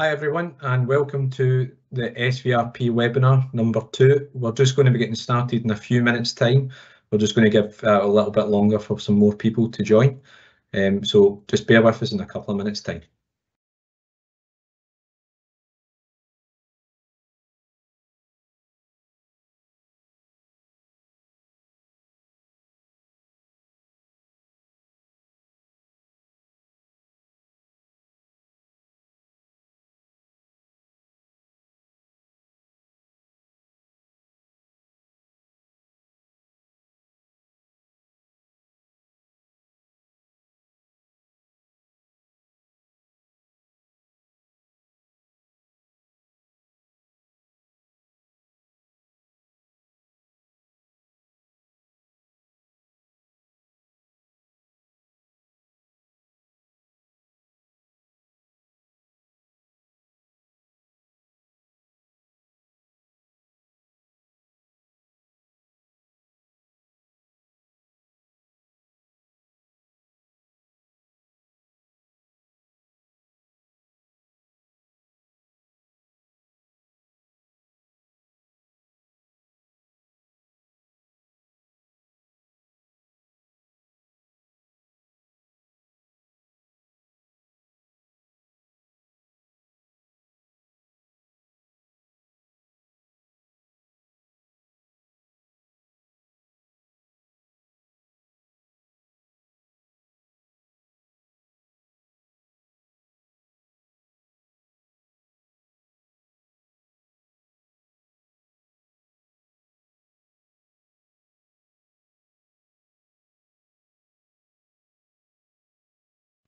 Hi everyone and welcome to the SVRP webinar number two. We're just going to be getting started in a few minutes time. We're just going to give uh, a little bit longer for some more people to join. Um, so just bear with us in a couple of minutes time.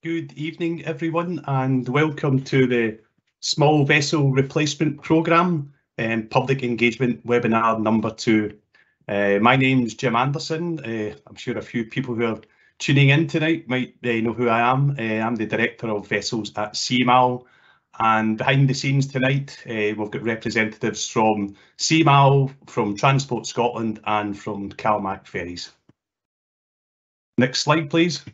Good evening, everyone, and welcome to the Small Vessel Replacement Programme and um, Public Engagement Webinar number two. Uh, my name's Jim Anderson. Uh, I'm sure a few people who are tuning in tonight might uh, know who I am. Uh, I'm the Director of Vessels at CMAL, and behind the scenes tonight, uh, we've got representatives from CMAL, from Transport Scotland, and from CalMac Ferries. Next slide, please.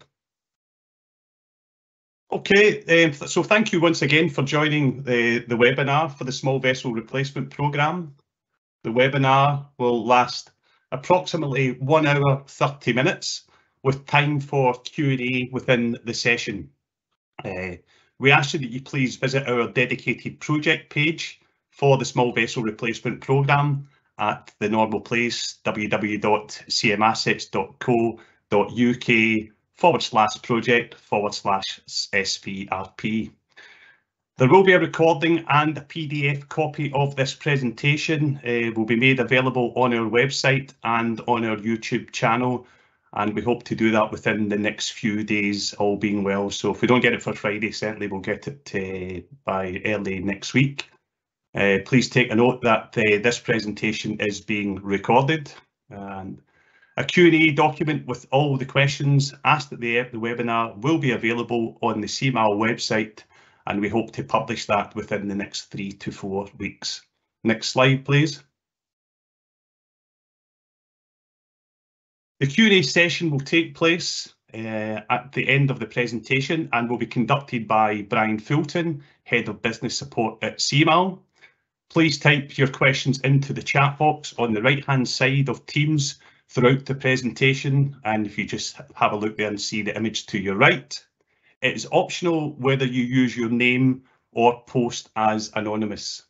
Okay, um, so thank you once again for joining the, the webinar for the Small Vessel Replacement Programme. The webinar will last approximately one hour 30 minutes with time for Q&A within the session. Uh, we ask you that you please visit our dedicated project page for the Small Vessel Replacement Programme at the normal place www.cmassets.co.uk forward slash project forward slash SVRP. There will be a recording and a PDF copy of this presentation uh, will be made available on our website and on our YouTube channel and we hope to do that within the next few days, all being well. So if we don't get it for Friday, certainly we'll get it uh, by early next week. Uh, please take a note that this presentation is being recorded and a Q&A document with all the questions asked at the, the webinar will be available on the CMAL website and we hope to publish that within the next three to four weeks. Next slide, please. The Q&A session will take place uh, at the end of the presentation and will be conducted by Brian Fulton, Head of Business Support at CMAL. Please type your questions into the chat box on the right-hand side of Teams throughout the presentation. And if you just have a look there and see the image to your right, it is optional whether you use your name or post as anonymous.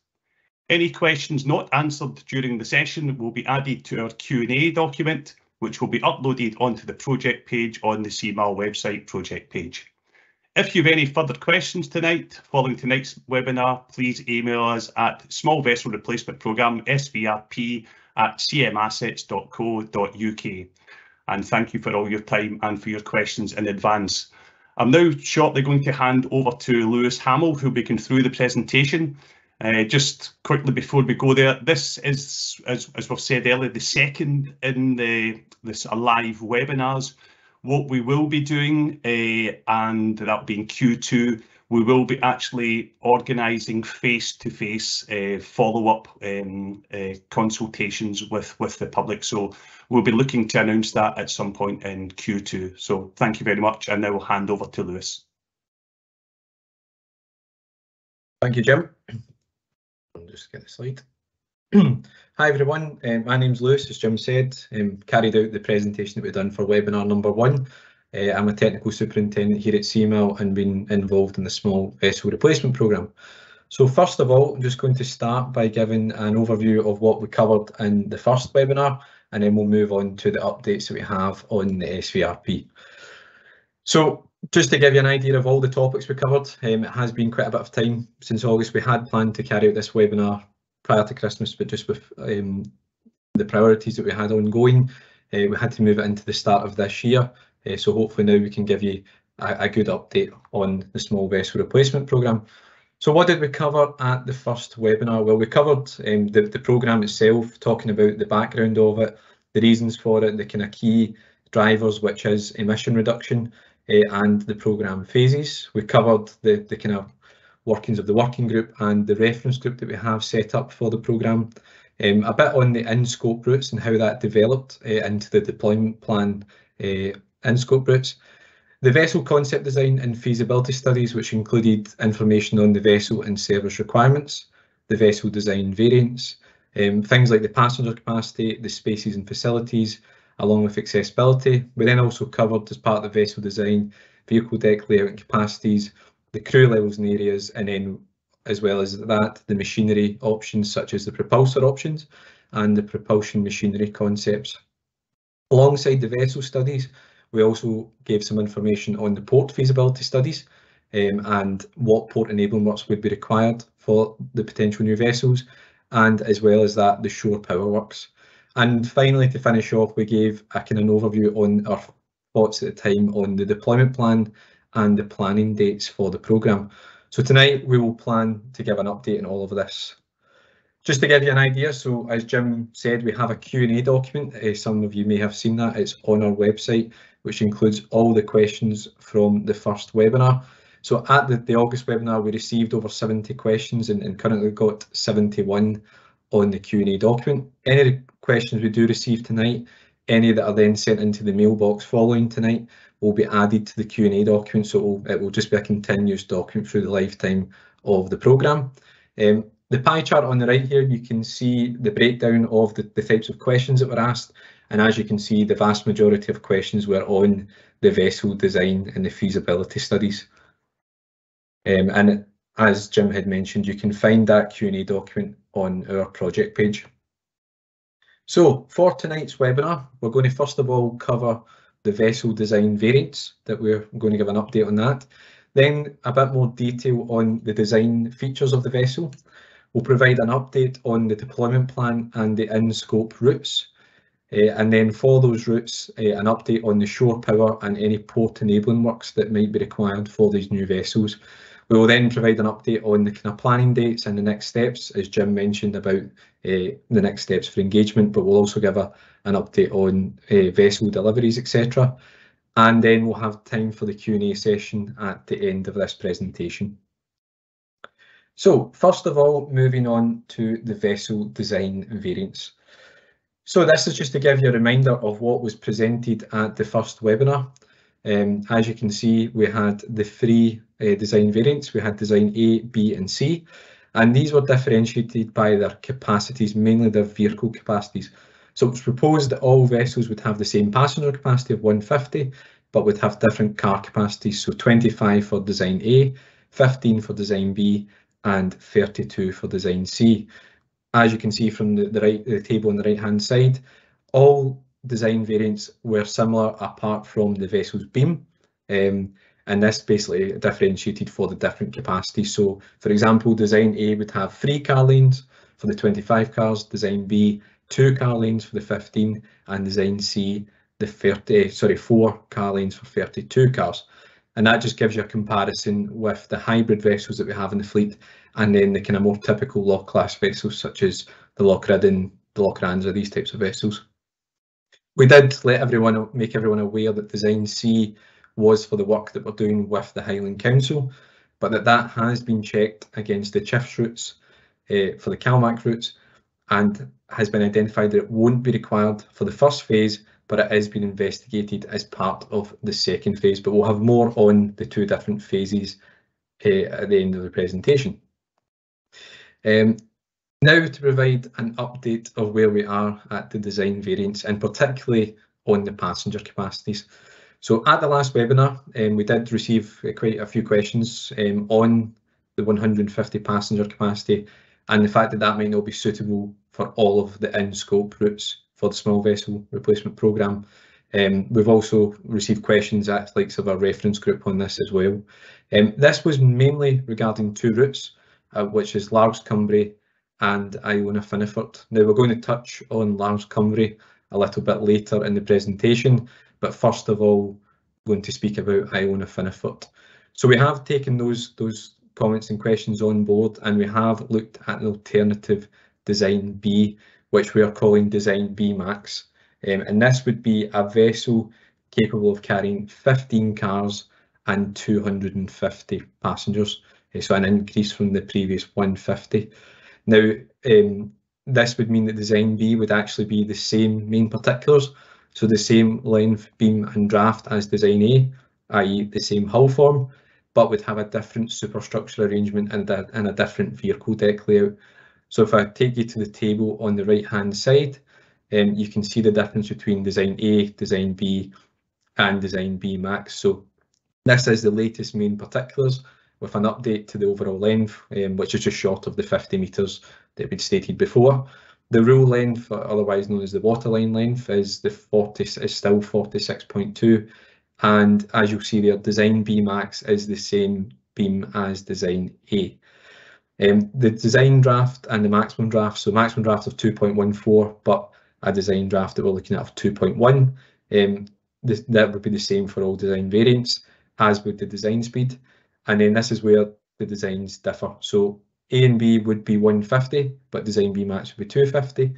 Any questions not answered during the session will be added to our Q&A document, which will be uploaded onto the project page on the CMAL website project page. If you have any further questions tonight, following tonight's webinar, please email us at Small Vessel Replacement Programme, SVRP at cmassets.co.uk. And thank you for all your time and for your questions in advance. I'm now shortly going to hand over to Lewis Hamill, who'll be going through the presentation. Uh, just quickly before we go there, this is, as, as we've said earlier, the second in the this live webinars. What we will be doing, uh, and that being Q2, we will be actually organising face-to-face uh, follow-up um, uh, consultations with, with the public. So we'll be looking to announce that at some point in Q2. So thank you very much. And now we'll hand over to Lewis. Thank you, Jim. I'll just get the slide. Hi everyone, um, my name's Lewis, as Jim said, um, carried out the presentation that we've done for webinar number one. Uh, I'm a technical superintendent here at CMAL and been involved in the small vessel replacement programme. So first of all, I'm just going to start by giving an overview of what we covered in the first webinar, and then we'll move on to the updates that we have on the SVRP. So just to give you an idea of all the topics we covered, um, it has been quite a bit of time since August. We had planned to carry out this webinar prior to Christmas, but just with um, the priorities that we had ongoing, uh, we had to move it into the start of this year. Uh, so hopefully now we can give you a, a good update on the small vessel replacement programme. So what did we cover at the first webinar? Well, we covered um, the, the programme itself, talking about the background of it, the reasons for it, the kind of key drivers, which is emission reduction uh, and the programme phases. We covered the, the kind of workings of the working group and the reference group that we have set up for the programme. Um, a bit on the in-scope routes and how that developed uh, into the deployment plan uh, in-scope routes. The vessel concept design and feasibility studies, which included information on the vessel and service requirements, the vessel design variants, um, things like the passenger capacity, the spaces and facilities, along with accessibility. We then also covered as part of the vessel design, vehicle deck layout and capacities, the crew levels and areas, and then as well as that, the machinery options such as the propulsor options and the propulsion machinery concepts. Alongside the vessel studies, we also gave some information on the port feasibility studies um, and what port enabling works would be required for the potential new vessels, and as well as that, the shore power works. And finally, to finish off, we gave a kind of an overview on our thoughts at the time on the deployment plan and the planning dates for the programme. So tonight we will plan to give an update on all of this. Just to give you an idea, so as Jim said, we have a Q&A document. Uh, some of you may have seen that. It's on our website, which includes all the questions from the first webinar. So at the, the August webinar, we received over 70 questions and, and currently got 71 on the Q&A document. Any questions we do receive tonight, any that are then sent into the mailbox following tonight, will be added to the Q&A document, so it will, it will, just be a continuous document through the lifetime of the programme. Um, the pie chart on the right here, you can see the breakdown of the, the types of questions that were asked, and as you can see, the vast majority of questions were on the vessel design and the feasibility studies. Um, and as Jim had mentioned, you can find that Q&A document on our project page. So for tonight's webinar, we're going to first of all cover the vessel design variants that we're going to give an update on that. Then a bit more detail on the design features of the vessel. We'll provide an update on the deployment plan and the in-scope routes. Uh, and then for those routes, uh, an update on the shore power and any port enabling works that might be required for these new vessels. We will then provide an update on the kind of planning dates and the next steps, as Jim mentioned about uh, the next steps for engagement, but we'll also give a, an update on vessel deliveries, etc. And then we'll have time for the Q&A session at the end of this presentation. So first of all, moving on to the vessel design variants. So this is just to give you a reminder of what was presented at the first webinar. Um, as you can see, we had the three uh, design variants. We had design A, B and C, and these were differentiated by their capacities, mainly their vehicle capacities. So it was proposed that all vessels would have the same passenger capacity of 150, but would have different car capacities. So 25 for design A, 15 for design B, and 32 for design C. As you can see from the, the right the table on the right hand side, all design variants were similar apart from the vessel's beam. Um, and this basically differentiated for the different capacities. So for example, design A would have three car lanes for the 25 cars, design B, two car lanes for the 15, and design C, the 30, sorry, four car lanes for 32 cars. And that just gives you a comparison with the hybrid vessels that we have in the fleet, and then the kind of more typical Loch class vessels, such as the Loch Riddon, the Loch Ranza, these types of vessels. We did let everyone make everyone aware that Design C was for the work that we're doing with the Highland Council, but that that has been checked against the CHFS routes uh, for the CalMac routes and has been identified that it won't be required for the first phase, but it is being investigated as part of the second phase. But we'll have more on the two different phases uh, at the end of the presentation. Um, now to provide an update of where we are at the design variants and particularly on the passenger capacities. So at the last webinar, um, we did receive quite a few questions um, on the 150 passenger capacity and the fact that that might not be suitable for all of the in-scope routes for the small vessel replacement programme. Um, we've also received questions at likes of our reference group on this as well. Um, this was mainly regarding two routes, uh, which is Largs Cumbrae and Iona Fionnphort. Now we're going to touch on Largs Cumbrae a little bit later in the presentation, but first of all, going to speak about Iona Fionnphort. So we have taken those those comments and questions on board and we have looked at an alternative design B, which we are calling design B max. Um, and this would be a vessel capable of carrying 15 cars and 250 passengers. Uh, so an increase from the previous 150. Now, um, this would mean that design B would actually be the same main particulars. So the same length, beam and draft as design A, i.e. the same hull form, but would have a different superstructure arrangement and a, and a different vehicle deck layout. So if I take you to the table on the right hand side, um, you can see the difference between design A, design B and design B max. So this is the latest main particulars with an update to the overall length, um, which is just short of the 50 metres that we'd stated before. The rule length, otherwise known as the waterline length, is the 40 is still 46.2 and as you'll see there, design B max is the same beam as design A. Um, the design draft and the maximum draft, so maximum draft of 2.14, but a design draft that we're looking at of 2.1, um, that would be the same for all design variants, as would the design speed. And then this is where the designs differ. So A and B would be 150, but design B max would be 250.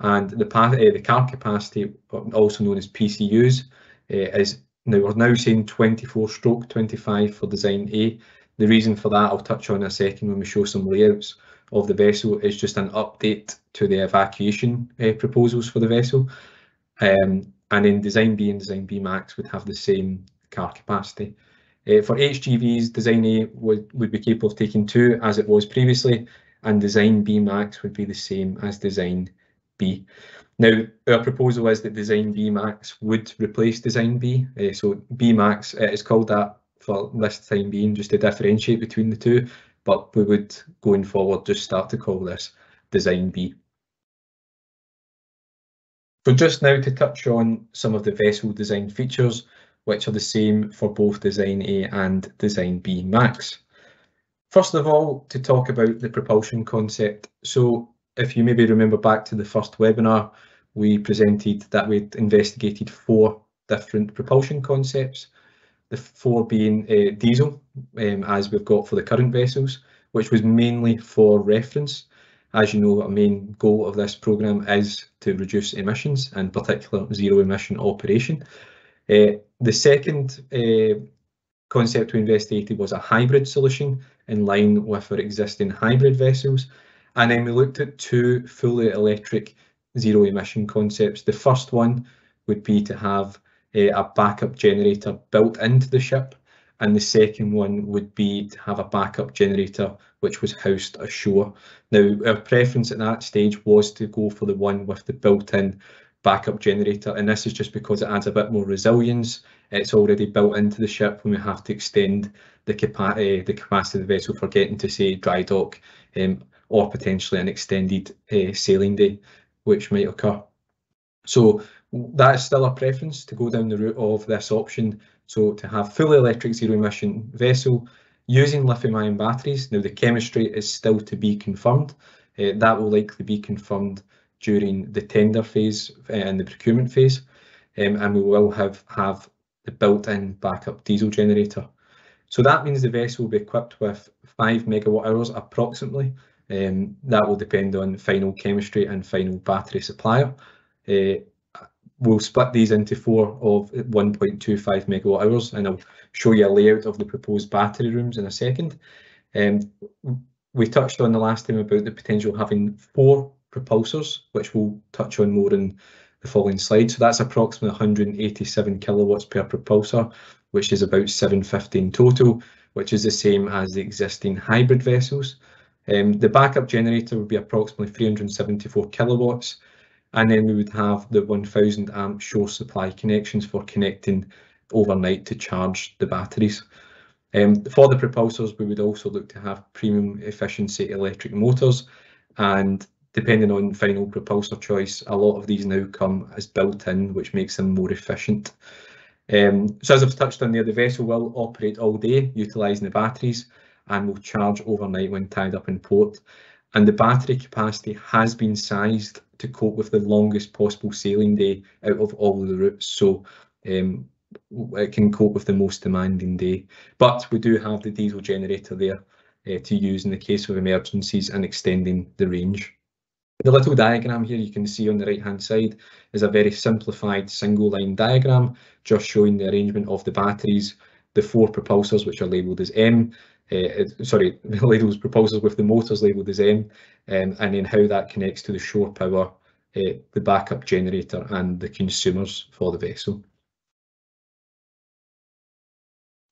And the, uh, the car capacity, also known as PCUs, uh, is now we're now saying 24 stroke 25 for design A. The reason for that I'll touch on in a second when we show some layouts of the vessel is just an update to the evacuation uh, proposals for the vessel. Um, and in design B and design B max would have the same car capacity. Uh, for HGVs, design A would, would be capable of taking two as it was previously, and design B max would be the same as design B. Now, our proposal is that Design B Max would replace Design B. Uh, so B Max uh, is called that for this time being, just to differentiate between the two, but we would, going forward, just start to call this Design B. So just now to touch on some of the vessel design features, which are the same for both Design A and Design B Max. First of all, to talk about the propulsion concept. So if you maybe remember back to the first webinar, we presented that we'd investigated four different propulsion concepts, the four being uh, diesel, um, as we've got for the current vessels, which was mainly for reference. As you know, a main goal of this programme is to reduce emissions, and particular zero emission operation. Uh, the second uh, concept we investigated was a hybrid solution in line with our existing hybrid vessels. And then we looked at two fully electric zero emission concepts. The first one would be to have a, backup generator built into the ship. And the second one would be to have a backup generator which was housed ashore. Now, our preference at that stage was to go for the one with the built-in backup generator, and this is just because it adds a bit more resilience. It's already built into the ship when we have to extend the, capa uh, the capacity of the vessel for getting to, say, dry dock um, or potentially an extended uh, sailing day which might occur. So that's still a preference to go down the route of this option. So to have fully electric zero emission vessel using lithium ion batteries. Now the chemistry is still to be confirmed. Uh, that will likely be confirmed during the tender phase uh, and the procurement phase. Um, and we will have, have the built-in backup diesel generator. So that means the vessel will be equipped with 5 megawatt hours approximately um, that will depend on final chemistry and final battery supplier. Uh, we'll split these into four of 1.25 megawatt hours and I'll show you a layout of the proposed battery rooms in a second. Um, we touched on the last time about the potential having four propulsors, which we'll touch on more in the following slide. So that's approximately 187 kilowatts per propulsor, which is about 715 total, which is the same as the existing hybrid vessels. Um, the backup generator would be approximately 374 kilowatts, and then we would have the 1000 amp shore supply connections for connecting overnight to charge the batteries. Um, for the propulsors, we would also look to have premium efficiency electric motors, and depending on final propulsor choice, a lot of these now come as built-in, which makes them more efficient. Um, so as I've touched on there, the vessel will operate all day utilising the batteries and will charge overnight when tied up in port. And the battery capacity has been sized to cope with the longest possible sailing day out of all of the routes. So um, it can cope with the most demanding day. But we do have the diesel generator there uh, to use in the case of emergencies and extending the range. The little diagram here you can see on the right hand side is a very simplified single line diagram just showing the arrangement of the batteries, the four propulsors which are labelled as M, uh, sorry, labels proposals with the motors labelled as M, um, and then how that connects to the shore power, uh, the backup generator and the consumers for the vessel.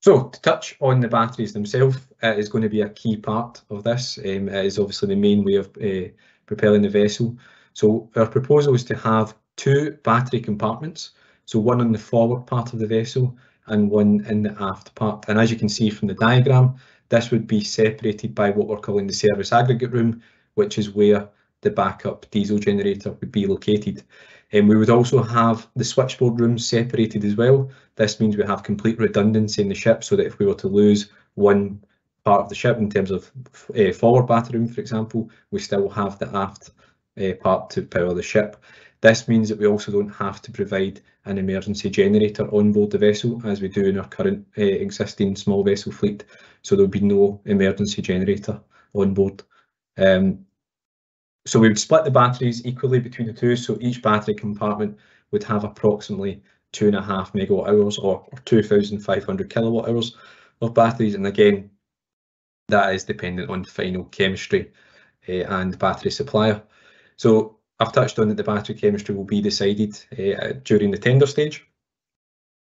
So to touch on the batteries themselves uh, is going to be a key part of this. Um, it is obviously the main way of uh, propelling the vessel. So our proposal is to have two battery compartments, so one in the forward part of the vessel and one in the aft part. And as you can see from the diagram, this would be separated by what we're calling the service aggregate room, which is where the backup diesel generator would be located. And um, we would also have the switchboard rooms separated as well. This means we have complete redundancy in the ship so that if we were to lose one part of the ship in terms of uh, forward battery room, for example, we still have the aft uh, part to power the ship. This means that we also don't have to provide an emergency generator on board the vessel as we do in our current uh, existing small vessel fleet. So there'll be no emergency generator on board. Um, so we would split the batteries equally between the two. So each battery compartment would have approximately two and a half megawatt hours or, or 2,500 kilowatt hours of batteries. And again, that is dependent on final chemistry uh, and battery supplier. So I've touched on that the battery chemistry will be decided uh, during the tender stage,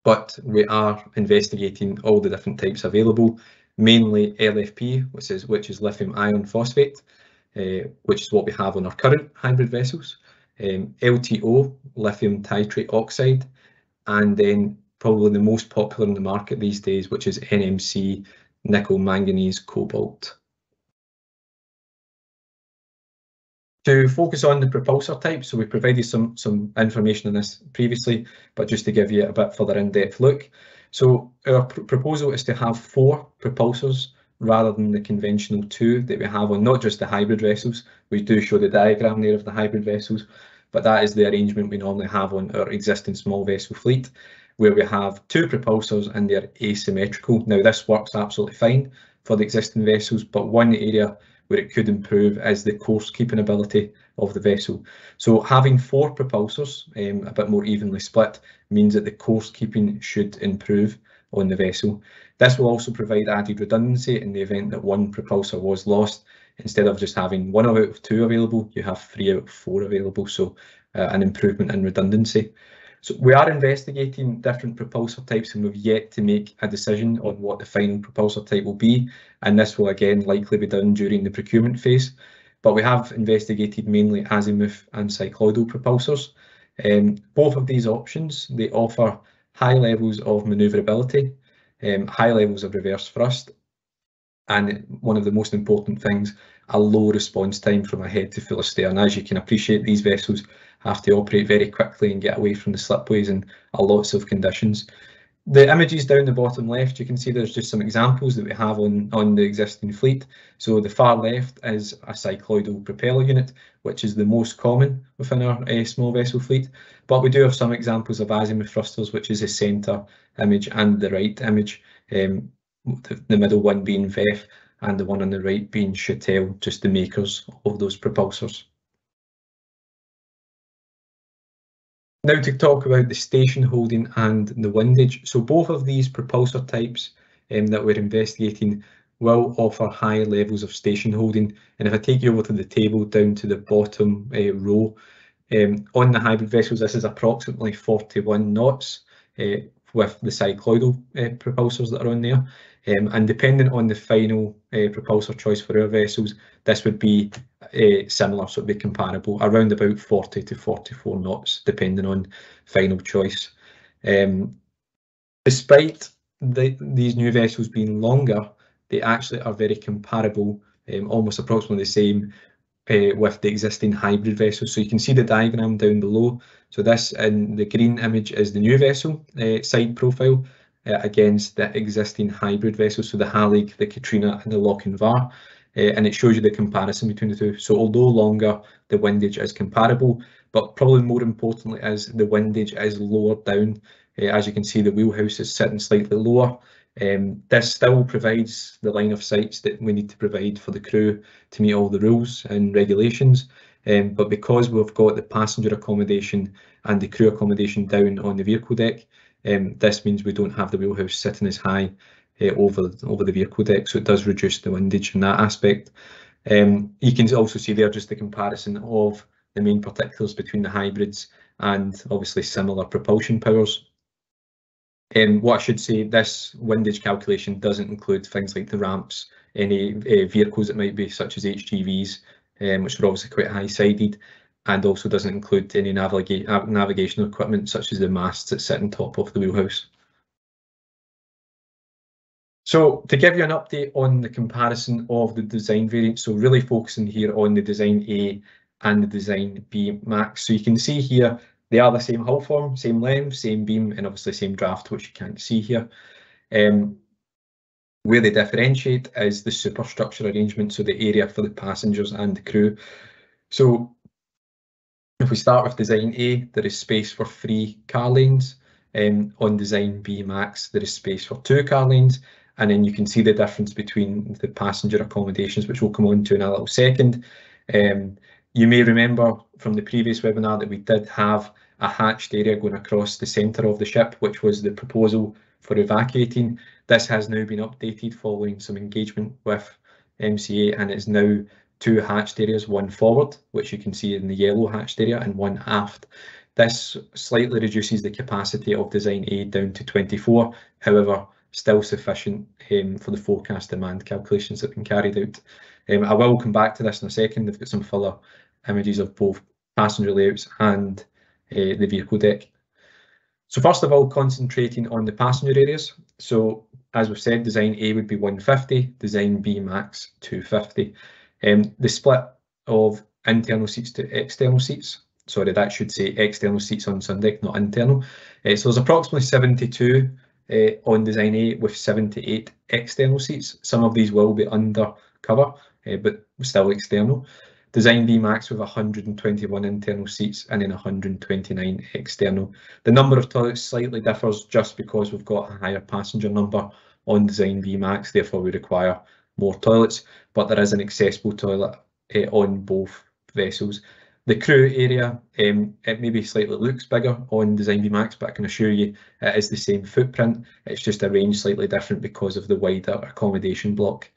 but we are investigating all the different types available, mainly LFP, which is which is lithium iron phosphate, uh, which is what we have on our current hybrid vessels, um, LTO, lithium titanate oxide, and then probably the most popular in the market these days, which is NMC, nickel, manganese, cobalt. To focus on the propulsor type, so we provided some, some information on this previously, but just to give you a bit further in-depth look. So our pr proposal is to have four propulsors rather than the conventional two that we have on not just the hybrid vessels. We do show the diagram there of the hybrid vessels, but that is the arrangement we normally have on our existing small vessel fleet where we have two propulsors and they're asymmetrical. Now this works absolutely fine for the existing vessels, but one area where it could improve is the course keeping ability of the vessel. So having four propulsors, um, a bit more evenly split, means that the course keeping should improve on the vessel. This will also provide added redundancy in the event that one propulsor was lost. Instead of just having one out of two available, you have three out of four available, so uh, an improvement in redundancy. So we are investigating different propulsor types and we've yet to make a decision on what the final propulsor type will be. And this will again likely be done during the procurement phase. But we have investigated mainly azimuth and cycloidal propulsors. Um, both of these options, they offer high levels of manoeuvrability, um, high levels of reverse thrust, and one of the most important things, a low response time from a head to full astern. As you can appreciate, these vessels have to operate very quickly and get away from the slipways and a lots of conditions. The images down the bottom left, you can see there's just some examples that we have on, on the existing fleet. So the far left is a cycloidal propeller unit, which is the most common within our uh, small vessel fleet. But we do have some examples of azimuth thrusters, which is the centre image and the right image, um, the, the, middle one being Veth and the one on the right being Schottel, just the makers of those propulsors. Now to talk about the station holding and the windage. So both of these propulsor types um, that we're investigating will offer high levels of station holding. And if I take you over to the table down to the bottom uh, row, um, on the hybrid vessels, this is approximately 41 knots uh, with the cycloidal uh, propulsors that are on there. Um, and depending on the final uh, propulsor choice for our vessels, this would be uh, similar, so it'd be comparable, around about 40 to 44 knots, depending on final choice. Um, despite the, these new vessels being longer, they actually are very comparable, um, almost approximately the same uh, with the existing hybrid vessels. So you can see the diagram down below. So this in the green image is the new vessel uh, side profile uh, against the existing hybrid vessels. So the Hallaig, the Catriona and the Lochinvar. And it shows you the comparison between the two. So although longer, the windage is comparable, but probably more importantly is the windage is lower down. As you can see, the wheelhouse is sitting slightly lower. Um, this still provides the line of sights that we need to provide for the crew to meet all the rules and regulations. Um, but because we've got the passenger accommodation and the crew accommodation down on the vehicle deck, um, this means we don't have the wheelhouse sitting as high uh, over, over the vehicle deck, so it does reduce the windage in that aspect. Um, you can also see there just the comparison of the main particulars between the hybrids and obviously similar propulsion powers. Um, what I should say, this windage calculation doesn't include things like the ramps, any uh, vehicles that might be such as HGVs, um, which are obviously quite high-sided, and also doesn't include any naviga uh, navigational equipment such as the masts that sit on top of the wheelhouse. So to give you an update on the comparison of the design variants, so really focusing here on the design A and the design B max. So you can see here they are the same hull form, same length, same beam, and obviously same draft, which you can't see here. Um, where they differentiate is the superstructure arrangement, so the area for the passengers and the crew. So if we start with design A, there is space for three car lanes. Um, on design B max, there is space for two car lanes. And then you can see the difference between the passenger accommodations, which we'll come on to in a little second. Um, you may remember from the previous webinar that we did have a hatched area going across the centre of the ship, which was the proposal for evacuating. This has now been updated following some engagement with MCA and it's now two hatched areas, one forward, which you can see in the yellow hatched area, and one aft. This slightly reduces the capacity of Design A down to 24, however, still sufficient um, for the forecast demand calculations that have been carried out. Um, I will come back to this in a second. They've got some further images of both passenger layouts and uh, the vehicle deck. So first of all, concentrating on the passenger areas. So as we've said, design A would be 150, design B max 250. Um, the split of internal seats to external seats, sorry, that should say external seats on Sundeck, not internal. Uh, so there's approximately 72 uh, on design A with 78 external seats. Some of these will be under cover, uh, but still external. Design B Max with 121 internal seats and then 129 external. The number of toilets slightly differs just because we've got a higher passenger number on Design B Max, therefore we require more toilets, but there is an accessible toilet uh, on both vessels. The crew area, um, it maybe slightly looks bigger on Design B Max, but I can assure you it is the same footprint. It's just arranged slightly different because of the wider accommodation block.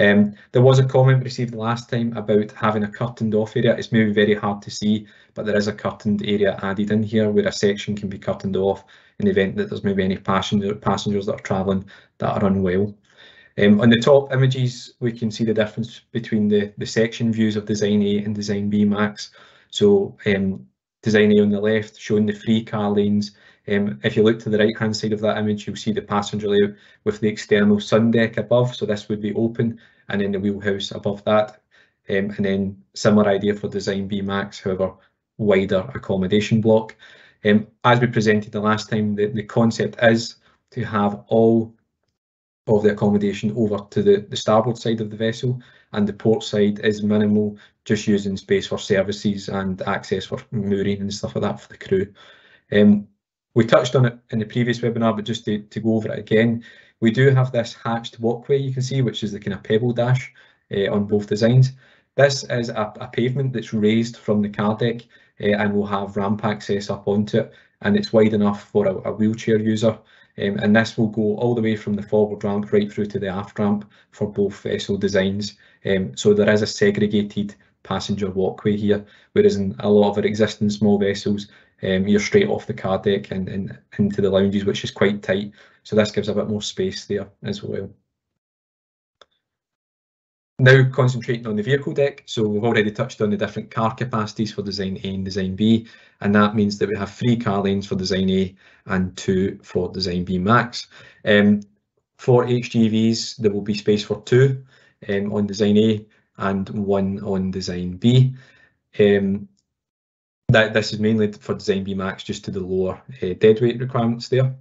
Um, there was a comment received last time about having a curtained off area. It's maybe very hard to see, but there is a curtained area added in here where a section can be curtained off in the event that there's maybe any passenger, passengers that are travelling that are unwell. Um, on the top images, we can see the difference between the, the section views of Design A and Design B Max. So um, Design A on the left showing the free car lanes. Um, if you look to the right hand side of that image, you'll see the passenger layout with the external sun deck above. So this would be open and then the wheelhouse above that. Um, and then similar idea for Design B Max, however, wider accommodation block. Um, as we presented the last time, the, the concept is to have all of the accommodation over to the, the starboard side of the vessel and the port side is minimal, just using space for services and access for mooring and stuff like that for the crew. Um, we touched on it in the previous webinar, but just to, to go over it again, we do have this hatched walkway you can see, which is the kind of pebble dash uh, on both designs. This is a, a, pavement that's raised from the car deck uh, and will have ramp access up onto it and it's wide enough for a, a wheelchair user um, and this will go all the way from the forward ramp right through to the aft ramp for both vessel designs. Um, so there is a segregated passenger walkway here, whereas in a lot of our existing small vessels, um, you're straight off the car deck and, and into the lounges, which is quite tight. So this gives a bit more space there as well. Now concentrating on the vehicle deck, so we've already touched on the different car capacities for Design A and Design B, and that means that we have three car lanes for Design A and two for Design B Max. Um, for HGVs, there will be space for two um, on Design A and one on Design B. Um, that This is mainly for Design B Max, just to the lower uh, deadweight requirements there.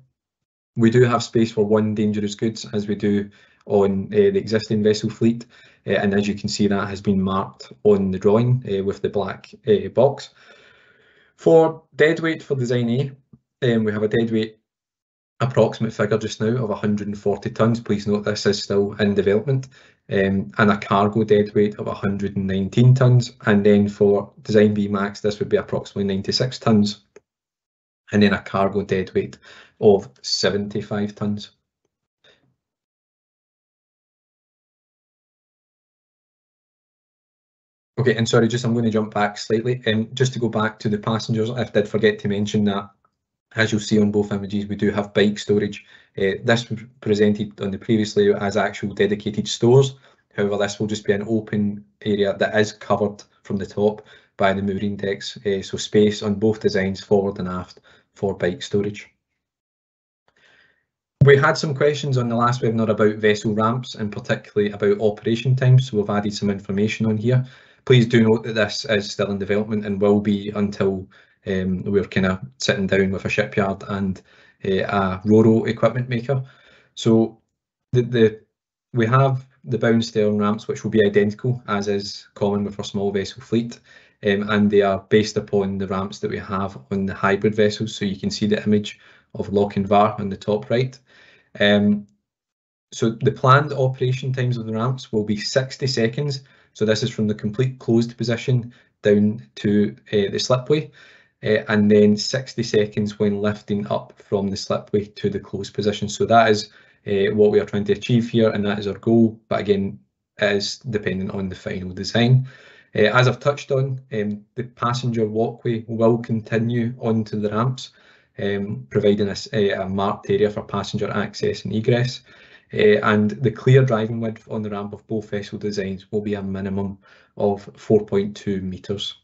We do have space for one dangerous goods, as we do on uh, the existing vessel fleet, uh, and as you can see that has been marked on the drawing with the black box. For deadweight for design A, um, we have a deadweight approximate figure just now of 140 tonnes. Please note this is still in development. Um, and a cargo deadweight of 119 tonnes. And then for Design B Max, this would be approximately 96 tonnes. And then a cargo deadweight of 75 tonnes. Okay, and sorry, just I'm going to jump back slightly. And um, just to go back to the passengers, I did forget to mention that, as you'll see on both images, we do have bike storage. Uh, this was presented on the previous layout as actual dedicated stores. However, this will just be an open area that is covered from the top by the mooring decks, uh, so space on both designs, forward and aft, for bike storage. We had some questions on the last webinar about vessel ramps and particularly about operation times, so we've added some information on here please do note that this is still in development and will be until um, we're kind of sitting down with a shipyard and a RoRo equipment maker. So the, the we have the bound stern ramps which will be identical as is common with our small vessel fleet um, and they are based upon the ramps that we have on the hybrid vessels so you can see the image of Lochinvar on the top right. Um, so the planned operation times of the ramps will be 60 seconds so this is from the complete closed position down to uh, the slipway uh, and then 60 seconds when lifting up from the slipway to the closed position. So that is uh, what we are trying to achieve here and that is our goal. But again, it is dependent on the final design. Uh, as I've touched on, um, the passenger walkway will continue onto the ramps, um, providing a, a marked area for passenger access and egress. Uh, and the clear driving width on the ramp of both vessel designs will be a minimum of 4.2 metres.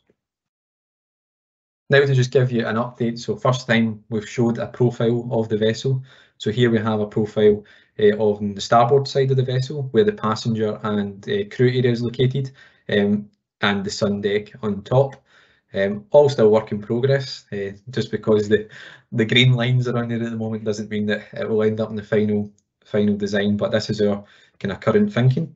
Now to just give you an update, so first time we've showed a profile of the vessel. So here we have a profile uh, of the starboard side of the vessel where the passenger and uh, crew area is located um, and the sun deck on top. Um, all still work in progress. Uh, just because the the green lines are on there at the moment doesn't mean that it will end up in the final final design, but this is our kind of current thinking.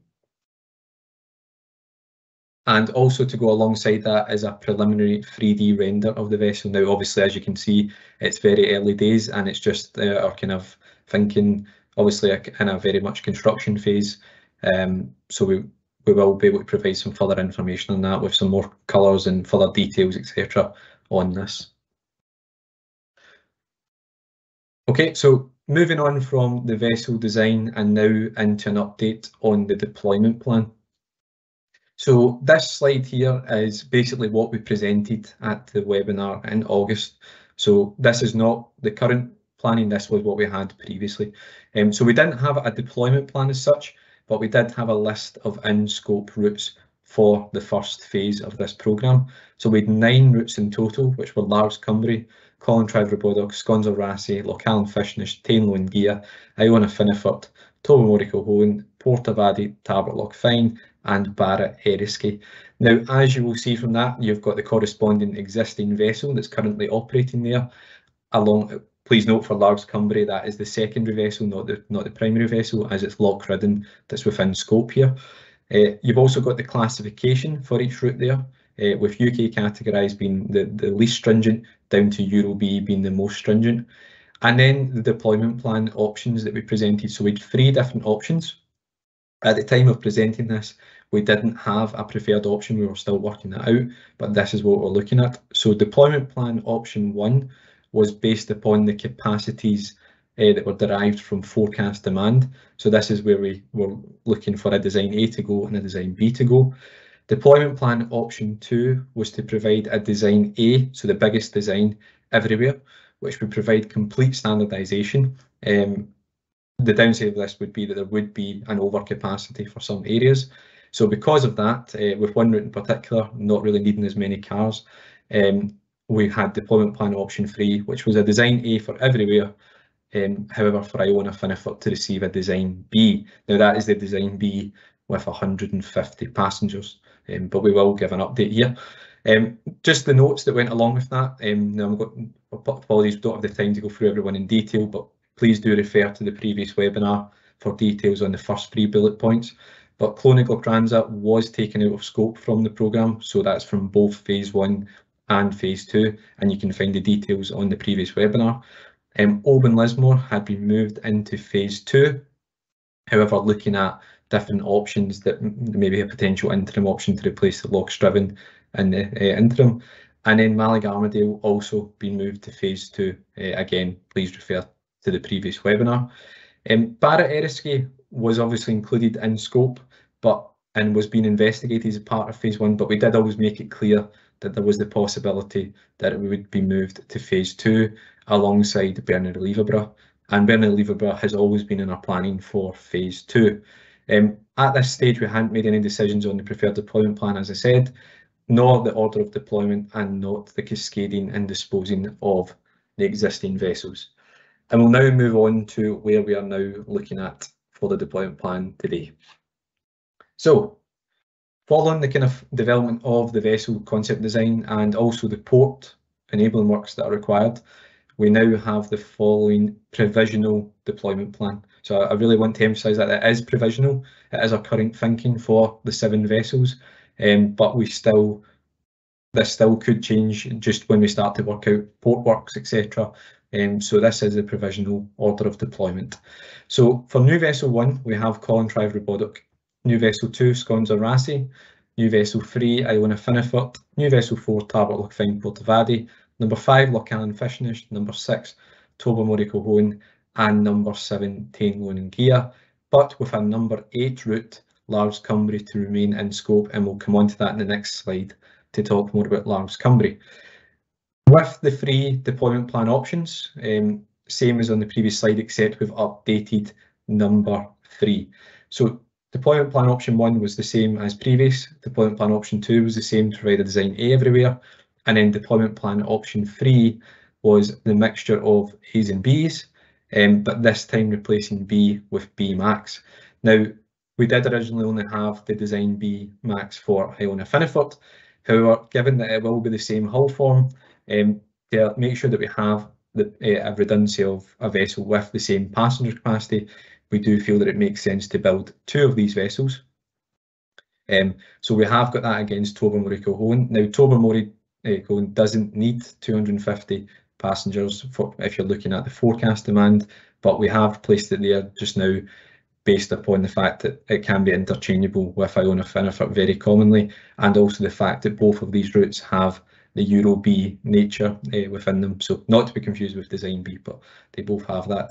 And also to go alongside that is a preliminary 3D render of the vessel. Now, obviously, as you can see, it's very early days and it's just uh, our kind of thinking, obviously in a very much construction phase. Um, so we, we will be able to provide some further information on that with some more colours and further details, etc. on this. Okay, so moving on from the vessel design and now into an update on the deployment plan. So this slide here is basically what we presented at the webinar in August. So this is not the current planning, this was what we had previously. Um, so we didn't have a deployment plan as such, but we did have a list of in-scope routes for the first phase of this programme. So we had nine routes in total, which were Largs Cumbrae, Colin Bodog, Sconser Raasay, Lochaline Fishnish, Tayinloan and Gigha, Iona Fionnphort, Tobermory Kilchoan, Portavadie, Tarbert Loch Fyne and Barra Eriskay. Now, as you will see from that, you've got the corresponding existing vessel that's currently operating there. Along, please note for Largs Cumbrae, that is the secondary vessel, not the not the primary vessel, as it's Loch Riddon that's within scope here. Uh, you've also got the classification for each route there uh, with UK categorised being the, the least stringent down to Euro B being the most stringent. And then the deployment plan options that we presented. So we had three different options. At the time of presenting this, we didn't have a preferred option. We were still working that out, but this is what we're looking at. So deployment plan option one was based upon the capacities uh, that were derived from forecast demand. So this is where we were looking for a design A to go and a design B to go. Deployment plan option two was to provide a design A, so the biggest design, everywhere, which would provide complete standardisation. Um, the downside of this would be that there would be an overcapacity for some areas. So because of that, uh, with one route in particular, not really needing as many cars, um, we had deployment plan option three, which was a design A for everywhere. Um, however, for Iona Fionnphort to receive a design B. Now that is the design B with 150 passengers, um, but we will give an update here. Um, just the notes that went along with that. Um, now, got, apologies, we don't have the time to go through everyone in detail, but please do refer to the previous webinar for details on the first three bullet points. But Claonaig was taken out of scope from the programme, so that's from both phase one and phase two, and you can find the details on the previous webinar. Um, Oban Lismore had been moved into phase two. However, looking at different options that maybe a potential interim option to replace the Loch Striven in the uh, interim. And then Mallaig Armadale also been moved to phase two. Uh, again, please refer to the previous webinar. Um, Barra Eriskay was obviously included in scope, but and was being investigated as part of phase one, but we did always make it clear that there was the possibility that it would be moved to phase two alongside Berneray Leverburgh. And Berneray Leverburgh has always been in our planning for phase two. Um, at this stage, we hadn't made any decisions on the preferred deployment plan, as I said, nor the order of deployment and not the cascading and disposing of the existing vessels. And we'll now move on to where we are now looking at for the deployment plan today. So following the kind of development of the vessel concept design and also the port enabling works that are required, we now have the following provisional deployment plan. So I really want to emphasise that it is provisional. It is our current thinking for the seven vessels, um, but we still this still could change just when we start to work out port works, etc. Um, so this is the provisional order of deployment. So for new vessel one, we have Colintraive Rhubodach, new vessel two, Sconser Raasay, new vessel three, Iona Fionnphort, new vessel four, Tarbert Loch Fyne Portavadie, number five, Lochaline Fishnish, number six, Tobermory Kilchoan, and number seven, Tayinloan and Gigha, but with a number eight route, Largs Cumbrae to remain in scope, and we'll come on to that in the next slide to talk more about Largs Cumbrae. With the three deployment plan options, um, same as on the previous slide, except we've updated number three. So deployment plan option one was the same as previous. Deployment plan option two was the same to provide design A everywhere. And then deployment plan option three was the mixture of A's and B's, um, but this time replacing B with B max. Now, we did originally only have the design B max for Iona Fionnphort. However, given that it will be the same hull form, um, to make sure that we have the uh, a redundancy of a vessel with the same passenger capacity, we do feel that it makes sense to build two of these vessels. Um, so we have got that against Tobermory Kilchoan. Now Tobermory uh, doesn't need 250 passengers for if you're looking at the forecast demand, but we have placed it there just now based upon the fact that it can be interchangeable with Iona Fionnphort very commonly, and also the fact that both of these routes have the Euro B nature uh, within them. So not to be confused with Design B, but they both have that.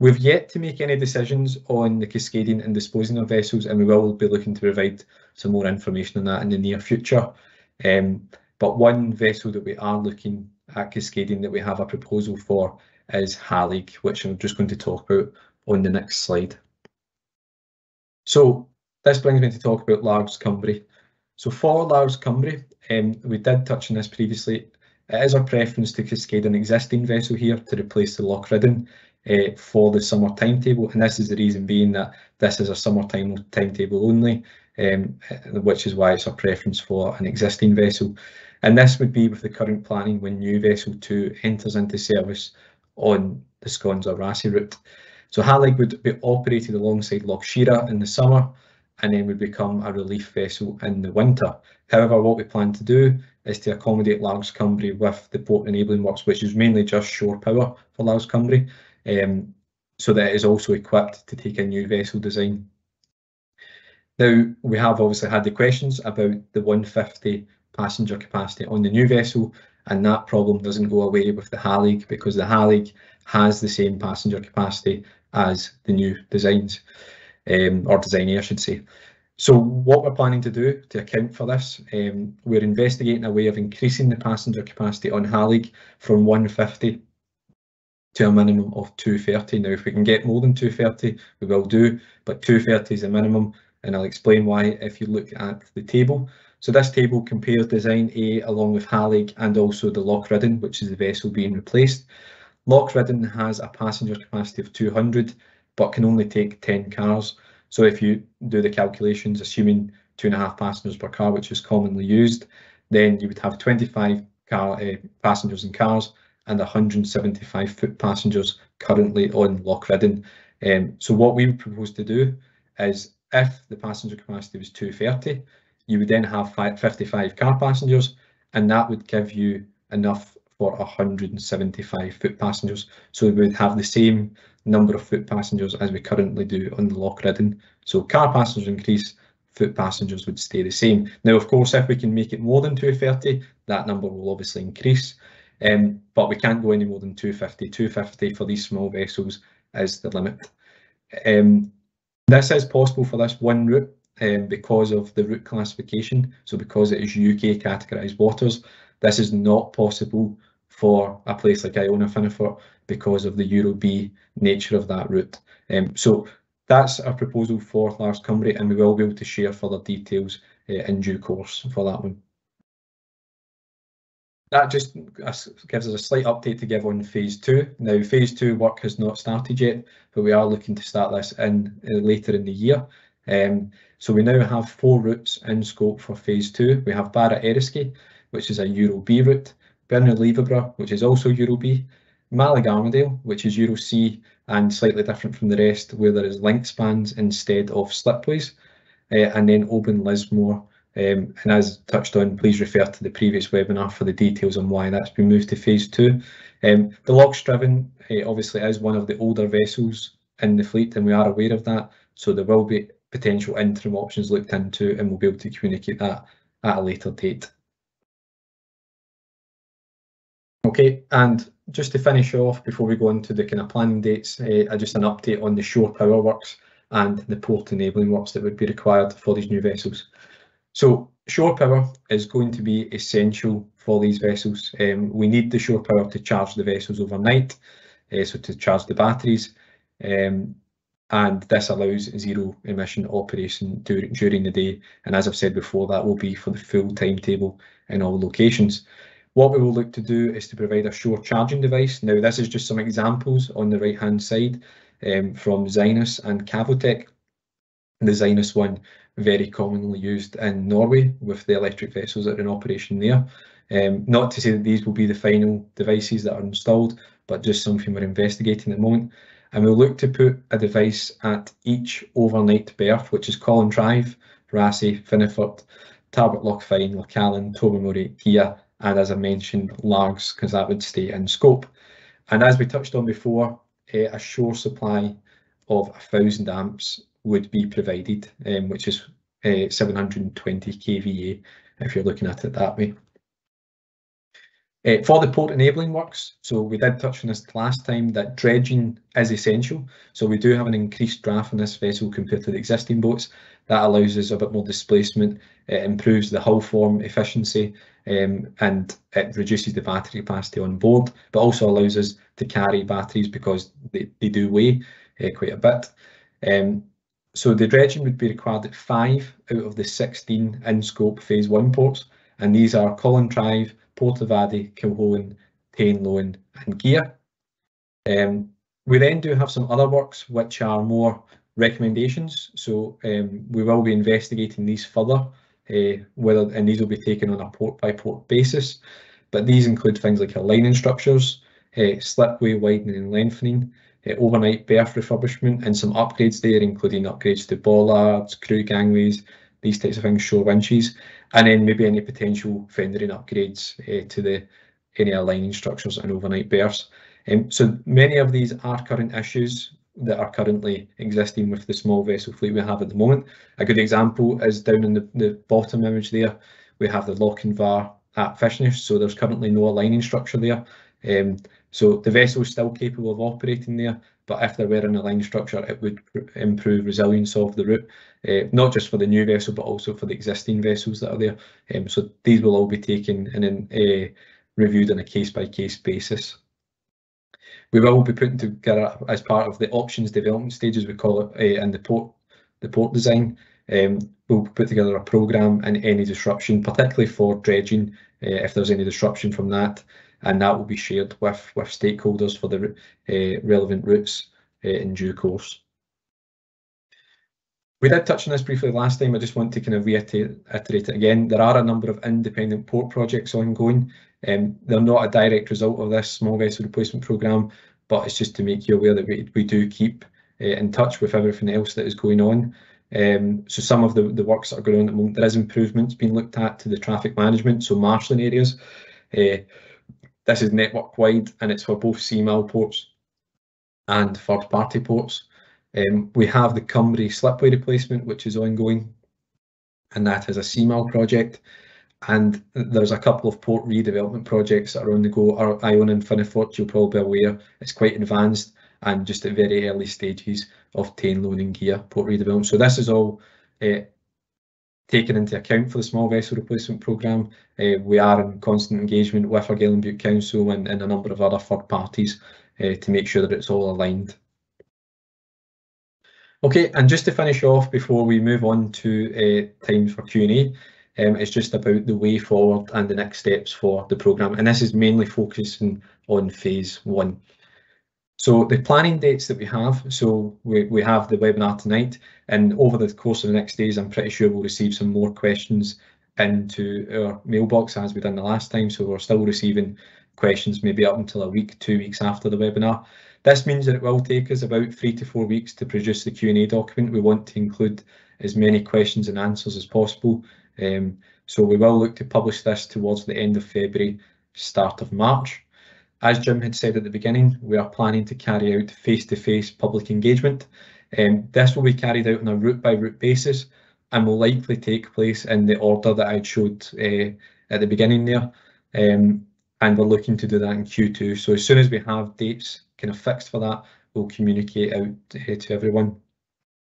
We've yet to make any decisions on the cascading and disposing of vessels, and we will be looking to provide some more information on that in the near future. Um, but one vessel that we are looking at cascading that we have a proposal for is Hallaig, which I'm just going to talk about on the next slide. So this brings me to talk about Largs Cumbrae. So for Largs Cumbrae, um, we did touch on this previously. It is our preference to cascade an existing vessel here to replace the Loch Riddon uh, for the summer timetable, and this is the reason being that this is a summer time timetable only, um, which is why it's our preference for an existing vessel. And this would be with the current planning when new vessel 2 enters into service on the Sconser Raasay route. So Hallaig would be operated alongside Loch Shira in the summer and then would become a relief vessel in the winter. However, what we plan to do is to accommodate Largs Cumbrae with the port enabling works, which is mainly just shore power for Largs Cumbrae, um, so that it is also equipped to take a new vessel design. Now, we have obviously had the questions about the 150 passenger capacity on the new vessel, and that problem doesn't go away with the Hallaig because the Hallaig has the same passenger capacity as the new designs, um, or design A, I should say. So what we're planning to do to account for this, um, we're investigating a way of increasing the passenger capacity on Hallaig from 150 to a minimum of 230. Now, if we can get more than 230, we will do, but 230 is a minimum, and I'll explain why if you look at the table. So this table compares design A along with Hallaig and also the Loch Riddon, which is the vessel being replaced. Loch Riddon has a passenger capacity of 200, but can only take 10 cars. So if you do the calculations, assuming two and a half passengers per car, which is commonly used, then you would have 25 car uh, passengers in cars and 175 foot passengers currently on Loch Riddon. Um, so what we would propose to do is if the passenger capacity was 230, you would then have 55 car passengers, and that would give you enough for 175 foot passengers. So we would have the same number of foot passengers as we currently do on the Loch Riddon. So car passengers increase, foot passengers would stay the same. Now, of course, if we can make it more than 230, that number will obviously increase. Um, but we can't go any more than 250. 250 for these small vessels is the limit. Um, this is possible for this one route um, because of the route classification. So because it is UK categorised waters, this is not possible for a place like Iona Fionnphort because of the Euro B nature of that route. Um, so that's our proposal for Largs Cumbrae and we will be able to share further details uh, in due course for that one. That just gives us a slight update to give on phase two. Now, phase two work has not started yet, but we are looking to start this in uh, later in the year. Um, so we now have four routes in scope for phase two. We have Barra Eriskay, which is a Euro B route, Berneray Leverburgh, which is also Euro B, Mallaig Armadale, which is Euro C and slightly different from the rest, where there is link spans instead of slipways, uh, and then Oban Lismore, um, and as touched on, please refer to the previous webinar for the details on why that's been moved to phase two. Um, the Loch Striven uh, obviously is one of the older vessels in the fleet and we are aware of that. So there will be potential interim options looked into and we'll be able to communicate that at a later date. Okay, and just to finish off before we go into the kind of planning dates, uh, just an update on the shore power works and the port enabling works that would be required for these new vessels. So shore power is going to be essential for these vessels. Um, we need the shore power to charge the vessels overnight, uh, so to charge the batteries, um, and this allows zero emission operation during, during the day. And as I've said before, that will be for the full timetable in all locations. What we will look to do is to provide a shore charging device. Now, this is just some examples on the right hand side um, from Zinus and Cavotec. The Zinus one very commonly used in Norway with the electric vessels that are in operation there. Um, not to say that these will be the final devices that are installed, but just something we're investigating at the moment. And we'll look to put a device at each overnight berth, which is Colin Raasay, Fionnphort, Tarbert Loch Fyne, Lochaline, Tobermory, Gigha, and as I mentioned, Largs, because that would stay in scope. And as we touched on before, uh, a shore supply of a thousand amps would be provided, um, which is uh, 720 kVA if you're looking at it that way. Uh, for the port enabling works, so we did touch on this last time that dredging is essential. So we do have an increased draft on this vessel compared to the existing boats. That allows us a bit more displacement, it improves the hull form efficiency um, and it reduces the battery capacity on board, but also allows us to carry batteries because they, they do weigh uh, quite a bit. Um, so the dredging would be required at five out of the 16 in scope phase one ports, and these are Colintraive, Portavadie, Kilchoan, Lowen, and Gigha. Um, we then do have some other works which are more recommendations, so um, we will be investigating these further, uh, whether and these will be taken on a port by port basis. But these include things like aligning structures, uh, slipway widening and lengthening, uh, overnight berth refurbishment and some upgrades there, including upgrades to bollards, crew gangways, these types of things, shore winches, and then maybe any potential fendering upgrades to the any aligning structures and overnight berths. Um, so many of these are current issues that are currently existing with the small vessel fleet we have at the moment. A good example is down in the, the bottom image there, we have the Lochinvar at Fishnish, so there's currently no aligning structure there. Um, so the vessel is still capable of operating there, but if there were an aligned structure, it would improve resilience of the route, uh, not just for the new vessel, but also for the existing vessels that are there. Um, so these will all be taken and then uh, reviewed on a case-by-case -case basis. We will be putting together as part of the options development stages, we call it, uh, and the port the port design. Um, we'll put together a programme and any disruption, particularly for dredging, uh, if there's any disruption from that, and that will be shared with, with stakeholders for the uh, relevant routes in due course. We did touch on this briefly last time, I just want to kind of reiterate it again. There are a number of independent port projects ongoing. Um, they're not a direct result of this small vessel replacement programme, but it's just to make you aware that we, we do keep uh, in touch with everything else that is going on. Um, so some of the, the works that are going on at the moment, there is improvements being looked at to the traffic management, so marshalling areas. Uh, this is network wide and it's for both CMAL ports and third party ports. Um, we have the Cumbrae slipway replacement, which is ongoing, and that is a CMAL project. And there's a couple of port redevelopment projects that are on the go. Our Iona and Fionnphort, you'll probably be aware, it's quite advanced and just at very early stages of Tain and Gigha port redevelopment. So this is all uh, taken into account for the small vessel replacement programme. Uh, we are in constant engagement with our Bute Council and, and, a number of other third parties uh, to make sure that it's all aligned. Okay, and just to finish off before we move on to uh, time for Q&A, um, it's just about the way forward and the next steps for the programme. And this is mainly focusing on phase one. So the planning dates that we have, so we, we have the webinar tonight and over the course of the next days, I'm pretty sure we'll receive some more questions into our mailbox as we done the last time. So we're still receiving questions maybe up until a week, two weeks after the webinar. This means that it will take us about three to four weeks to produce the Q&A document. We want to include as many questions and answers as possible. Um, so we will look to publish this towards the end of February, start of March. As Jim had said at the beginning, we are planning to carry out face-to-face -face public engagement. Um, this will be carried out on a route-by-route basis and will likely take place in the order that I showed uh, at the beginning there. Um, and we're looking to do that in Q2. So as soon as we have dates kind of fixed for that, we'll communicate out to everyone.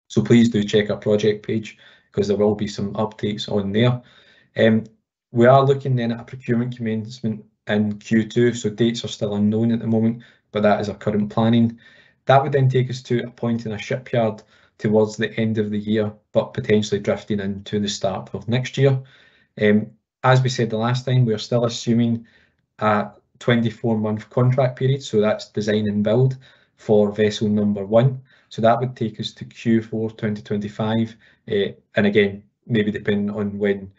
So please do check our project page because there will be some updates on there. Um, we are looking then at a procurement commencement in Q2, so dates are still unknown at the moment, but that is our current planning. That would then take us to appointing a shipyard towards the end of the year, but potentially drifting into the start of next year. Um, as we said the last time, we're still assuming a 24 month contract period, so that's design and build for vessel number one. So that would take us to Q4 2025, uh, and again, maybe depending on when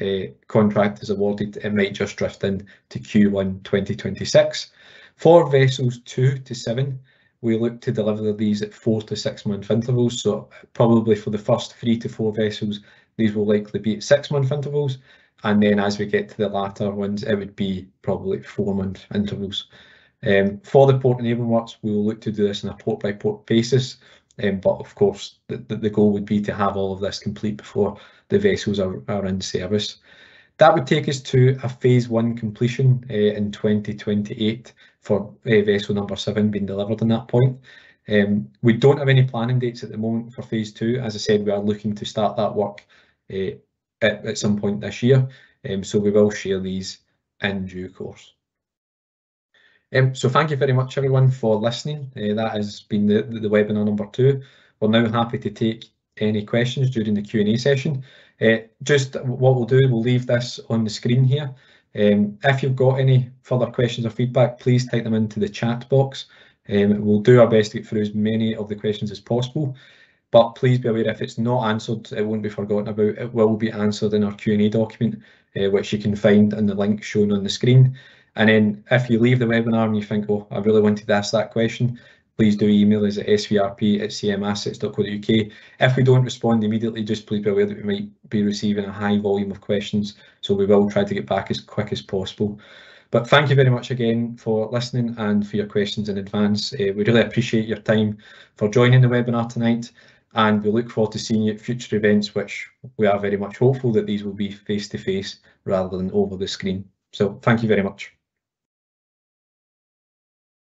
uh, contract is awarded, it might just drift in to Q1 2026. For vessels two to seven, we look to deliver these at four to six month intervals. So probably for the first three to four vessels, these will likely be at six month intervals. And then as we get to the latter ones, it would be probably four month intervals. Um, for the port enabling works, we will look to do this on a port by port basis. Um, but of course, the, the goal would be to have all of this complete before the vessels are, are in service. That would take us to a phase one completion uh, in 2028 for uh, vessel number seven being delivered in that point. Um, we don't have any planning dates at the moment for phase two. As I said, we are looking to start that work uh, at, at some point this year. Um, so we will share these in due course. Um, so thank you very much everyone for listening. Uh, that has been the, the, webinar number two. We're now happy to take any questions during the Q&A session. Uh, just what we'll do, we'll leave this on the screen here. Um, if you've got any further questions or feedback, please type them into the chat box. Um, we'll do our best to get through as many of the questions as possible. But please be aware if it's not answered, it won't be forgotten about. It will be answered in our Q&A document, uh, which you can find in the link shown on the screen. And then if you leave the webinar and you think, oh, I really wanted to ask that question, please do email us at svrp at cmassets.co.uk. If we don't respond immediately, just please be aware that we might be receiving a high volume of questions, so we will try to get back as quick as possible. But thank you very much again for listening and for your questions in advance. Uh, we really appreciate your time for joining the webinar tonight and we look forward to seeing you at future events, which we are very much hopeful that these will be face to face rather than over the screen. So thank you very much.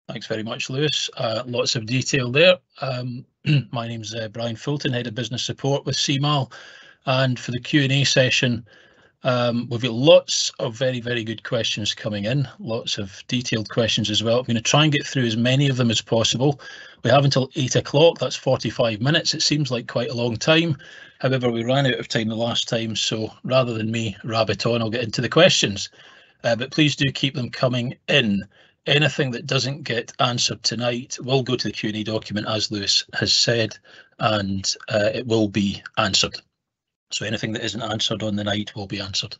Thanks very much, Lewis. Uh, lots of detail there. Um, my name's uh, Brian Fulton, Head of Business Support with CMAL. And for the Q&A session, um, we've got lots of very, very good questions coming in, lots of detailed questions as well. I'm going to try and get through as many of them as possible. We have until 8 o'clock, that's 45 minutes. It seems like quite a long time. However, we ran out of time the last time, so rather than me rabbit on, I'll get into the questions. Uh, but please do keep them coming in anything that doesn't get answered tonight will go to the Q&A document, as Lewis has said, and uh, it will be answered. So anything that isn't answered on the night will be answered.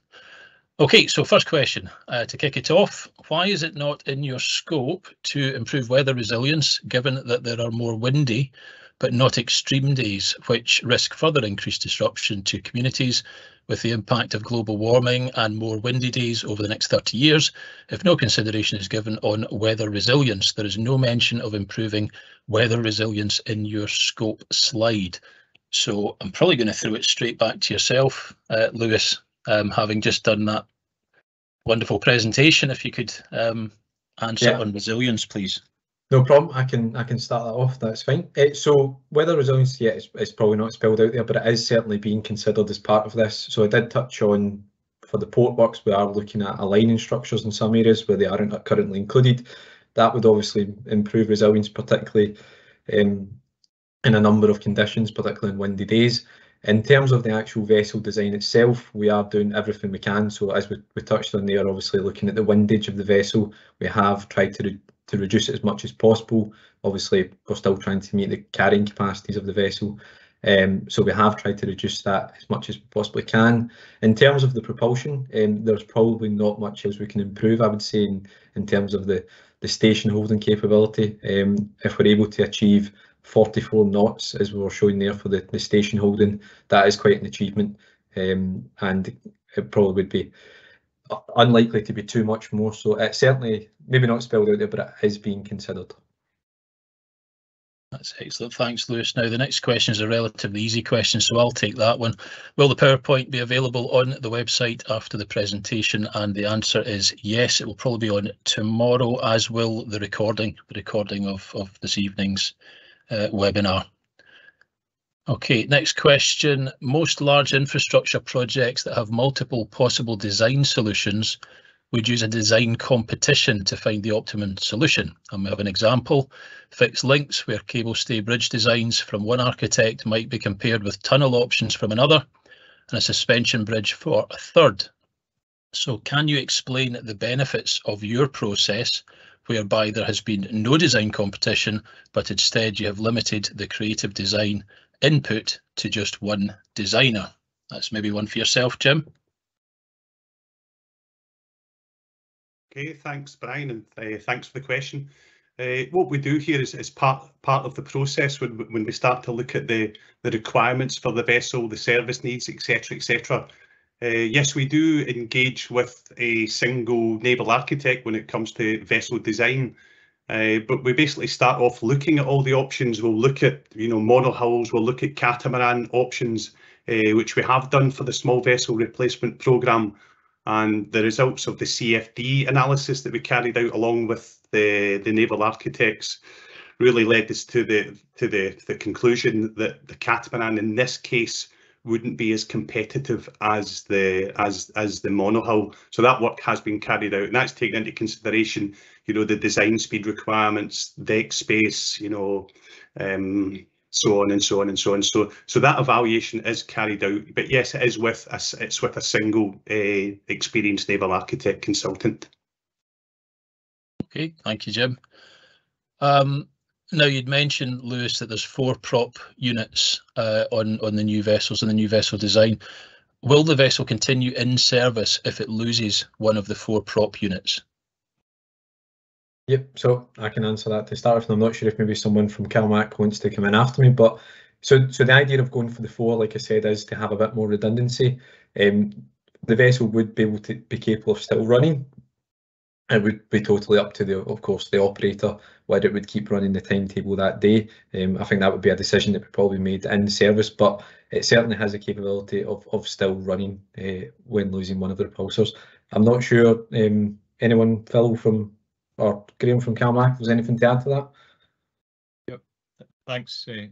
Okay, so first question, uh, to kick it off, why is it not in your scope to improve weather resilience, given that there are more windy but not extreme days, which risk further increased disruption to communities with the impact of global warming and more windy days over the next 30 years, if no consideration is given on weather resilience. There is no mention of improving weather resilience in your scope slide. So I'm probably going to throw it straight back to yourself, uh, Lewis, um, having just done that wonderful presentation. If you could um, answer yeah. on resilience, please. No problem. I can I can start that off. That's fine. Uh, so weather resilience, yeah, it's, it's probably not spelled out there, but it is certainly being considered as part of this. So I did touch on for the port works, we are looking at aligning structures in some areas where they aren't currently included. That would obviously improve resilience, particularly um, in a number of conditions, particularly in windy days. In terms of the actual vessel design itself, we are doing everything we can. So as we, we touched on there, obviously looking at the windage of the vessel, we have tried to to reduce it as much as possible. Obviously, we're still trying to meet the carrying capacities of the vessel. Um, so we have tried to reduce that as much as we possibly can. In terms of the propulsion, um, there's probably not much else we can improve, I would say, in, in terms of the, the station holding capability. Um, if we're able to achieve 44 knots, as we were showing there for the, the station holding, that is quite an achievement. Um, and it probably would be unlikely to be too much more. So it's certainly maybe not spelled out there, but it is being considered. That's excellent. Thanks, Lewis. Now, the next question is a relatively easy question, so I'll take that one. Will the PowerPoint be available on the website after the presentation? And the answer is yes, it will probably be on tomorrow, as will the recording, the recording of, of this evening's uh, webinar. Okay, next question. Most large infrastructure projects that have multiple possible design solutions would use a design competition to find the optimum solution. And we have an example, fixed links where cable stay bridge designs from one architect might be compared with tunnel options from another and a suspension bridge for a third. So can you explain the benefits of your process whereby there has been no design competition, but instead you have limited the creative design input to just one designer. That's maybe one for yourself, Jim. Okay, thanks, Brian, and uh, thanks for the question. Uh, what we do here is, is part part of the process when when we start to look at the the requirements for the vessel, the service needs, etc., etc. Uh, yes, we do engage with a single naval architect when it comes to vessel design. Uh, but we basically start off looking at all the options. We'll look at, you know, monohulls, we'll look at catamaran options, uh, which we have done for the small vessel replacement programme. And the results of the CFD analysis that we carried out along with the, the naval architects really led us to the to the, the conclusion that the catamaran in this case wouldn't be as competitive as the as as the monohull. So that work has been carried out, and that's taken into consideration, you know, the design speed requirements, deck space, you know, um, so on and so on and so on. So so that evaluation is carried out, but yes, it is with a, it's with a single uh, experienced naval architect consultant. Okay, thank you, Jim. Um, now you'd mentioned Lewis that there's four prop units uh, on on the new vessels and the new vessel design. Will the vessel continue in service if it loses one of the four prop units? Yep, so I can answer that to start with. I'm not sure if maybe someone from CalMac wants to come in after me, but so so the idea of going for the four, like I said, is to have a bit more redundancy. Um, the vessel would be able to be capable of still running, it would be totally up to the, of course, the operator whether it would keep running the timetable that day. Um, I think that would be a decision that would probably be made in service, but it certainly has the capability of of still running uh, when losing one of the propulsors. I'm not sure um, anyone, Phil, from or Graham from CalMac, there's anything to add to that? Yep, thanks, uh,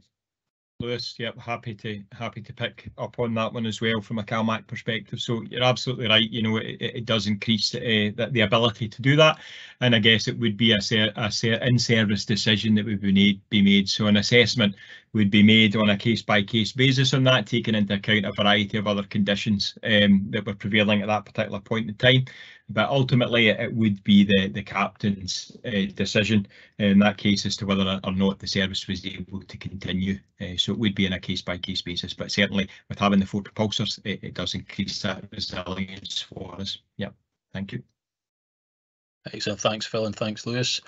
Lewis. Yep, happy to happy to pick up on that one as well from a CalMac perspective. So you're absolutely right. You know, it, it does increase uh, the, the ability to do that, and I guess it would be a, ser- a ser- in-service decision that would be made, be made. So an assessment would be made on a case-by-case basis on that, taking into account a variety of other conditions um, that were prevailing at that particular point in time but ultimately it, would be the the captain's uh, decision in that case as to whether or not the service was able to continue. Uh, so it would be in a case by case basis, but certainly with having the four propulsors, it, it does increase that resilience for us. Yeah, thank you. Excellent, thanks Phil and thanks Lewis.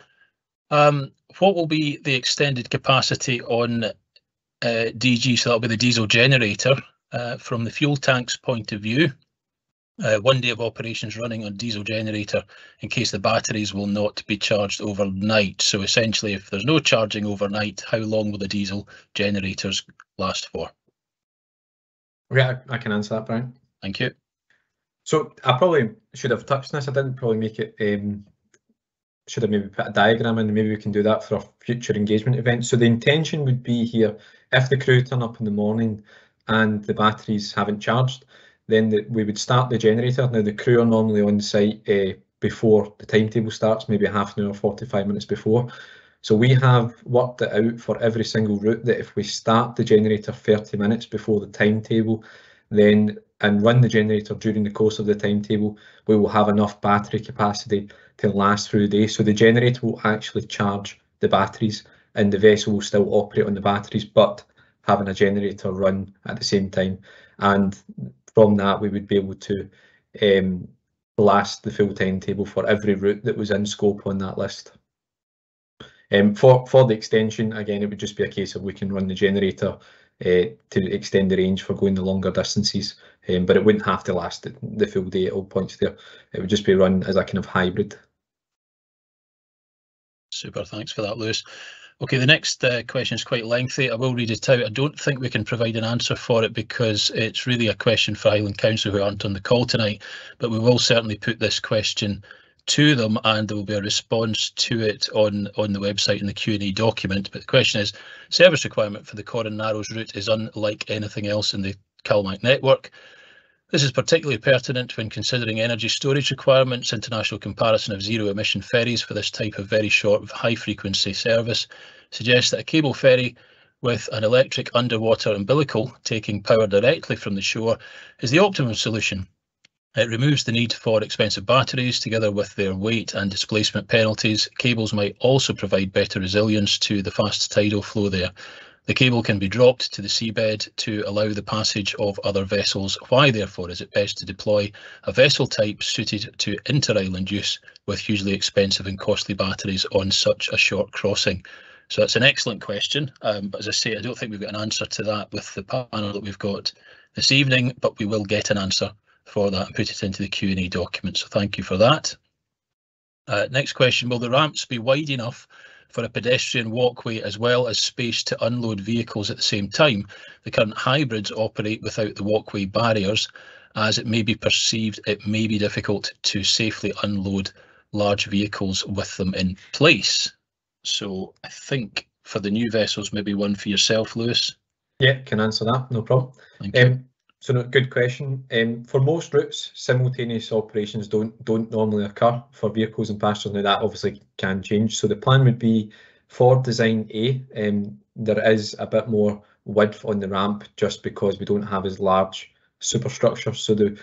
Um, what will be the extended capacity on uh, DG? So that'll be the diesel generator. From the fuel tank's point of view, uh, one day of operations running on diesel generator in case the batteries will not be charged overnight. So essentially, if there's no charging overnight, how long will the diesel generators last for? Yeah, I can answer that, Brian. Thank you. So I probably should have touched this. I didn't probably make it. Um, should have maybe put a diagram in. Maybe we can do that for a future engagement event. So the intention would be here if the crew turn up in the morning and the batteries haven't charged, then the, we would start the generator. Now the crew are normally on site uh, before the timetable starts, maybe half an hour, 45 minutes before. So we have worked it out for every single route that if we start the generator 30 minutes before the timetable, then and run the generator during the course of the timetable, we will have enough battery capacity to last through the day. So the generator will actually charge the batteries and the vessel will still operate on the batteries, but having a generator run at the same time. And from that, we would be able to um, blast the full timetable for every route that was in scope on that list. Um, for, for the extension, again, it would just be a case of we can run the generator uh, to extend the range for going the longer distances, um, but it wouldn't have to last the full day at all points there. It would just be run as a kind of hybrid. Super, thanks for that, Lewis. Okay, the next uh, question is quite lengthy. I will read it out. I don't think we can provide an answer for it because it's really a question for Highland Council who aren't on the call tonight, but we will certainly put this question to them and there will be a response to it on, on the website in the Q&A document. But the question is, service requirement for the Corran Narrows route is unlike anything else in the CalMac network. This is particularly pertinent when considering energy storage requirements, international comparison of zero emission ferries for this type of very short high frequency service suggests that a cable ferry with an electric underwater umbilical taking power directly from the shore is the optimum solution. It removes the need for expensive batteries together with their weight and displacement penalties. Cables might also provide better resilience to the fast tidal flow there. The cable can be dropped to the seabed to allow the passage of other vessels. Why, therefore, is it best to deploy a vessel type suited to inter-island use with hugely expensive and costly batteries on such a short crossing? So that's an excellent question. Um, but as I say, I don't think we've got an answer to that with the panel that we've got this evening, but we will get an answer for that and put it into the Q&A document. So thank you for that. Uh, next question, will the ramps be wide enough for a pedestrian walkway as well as space to unload vehicles at the same time. The current hybrids operate without the walkway barriers as it may be perceived it may be difficult to safely unload large vehicles with them in place. So I think for the new vessels, maybe one for yourself, Lewis. Yeah, can answer that, no problem. Thank you. Um, so no, good question. Um, for most routes, simultaneous operations don't don't normally occur for vehicles and passengers. Now that obviously can change. So the plan would be for design A, um, there is a bit more width on the ramp just because we don't have as large superstructure. So the,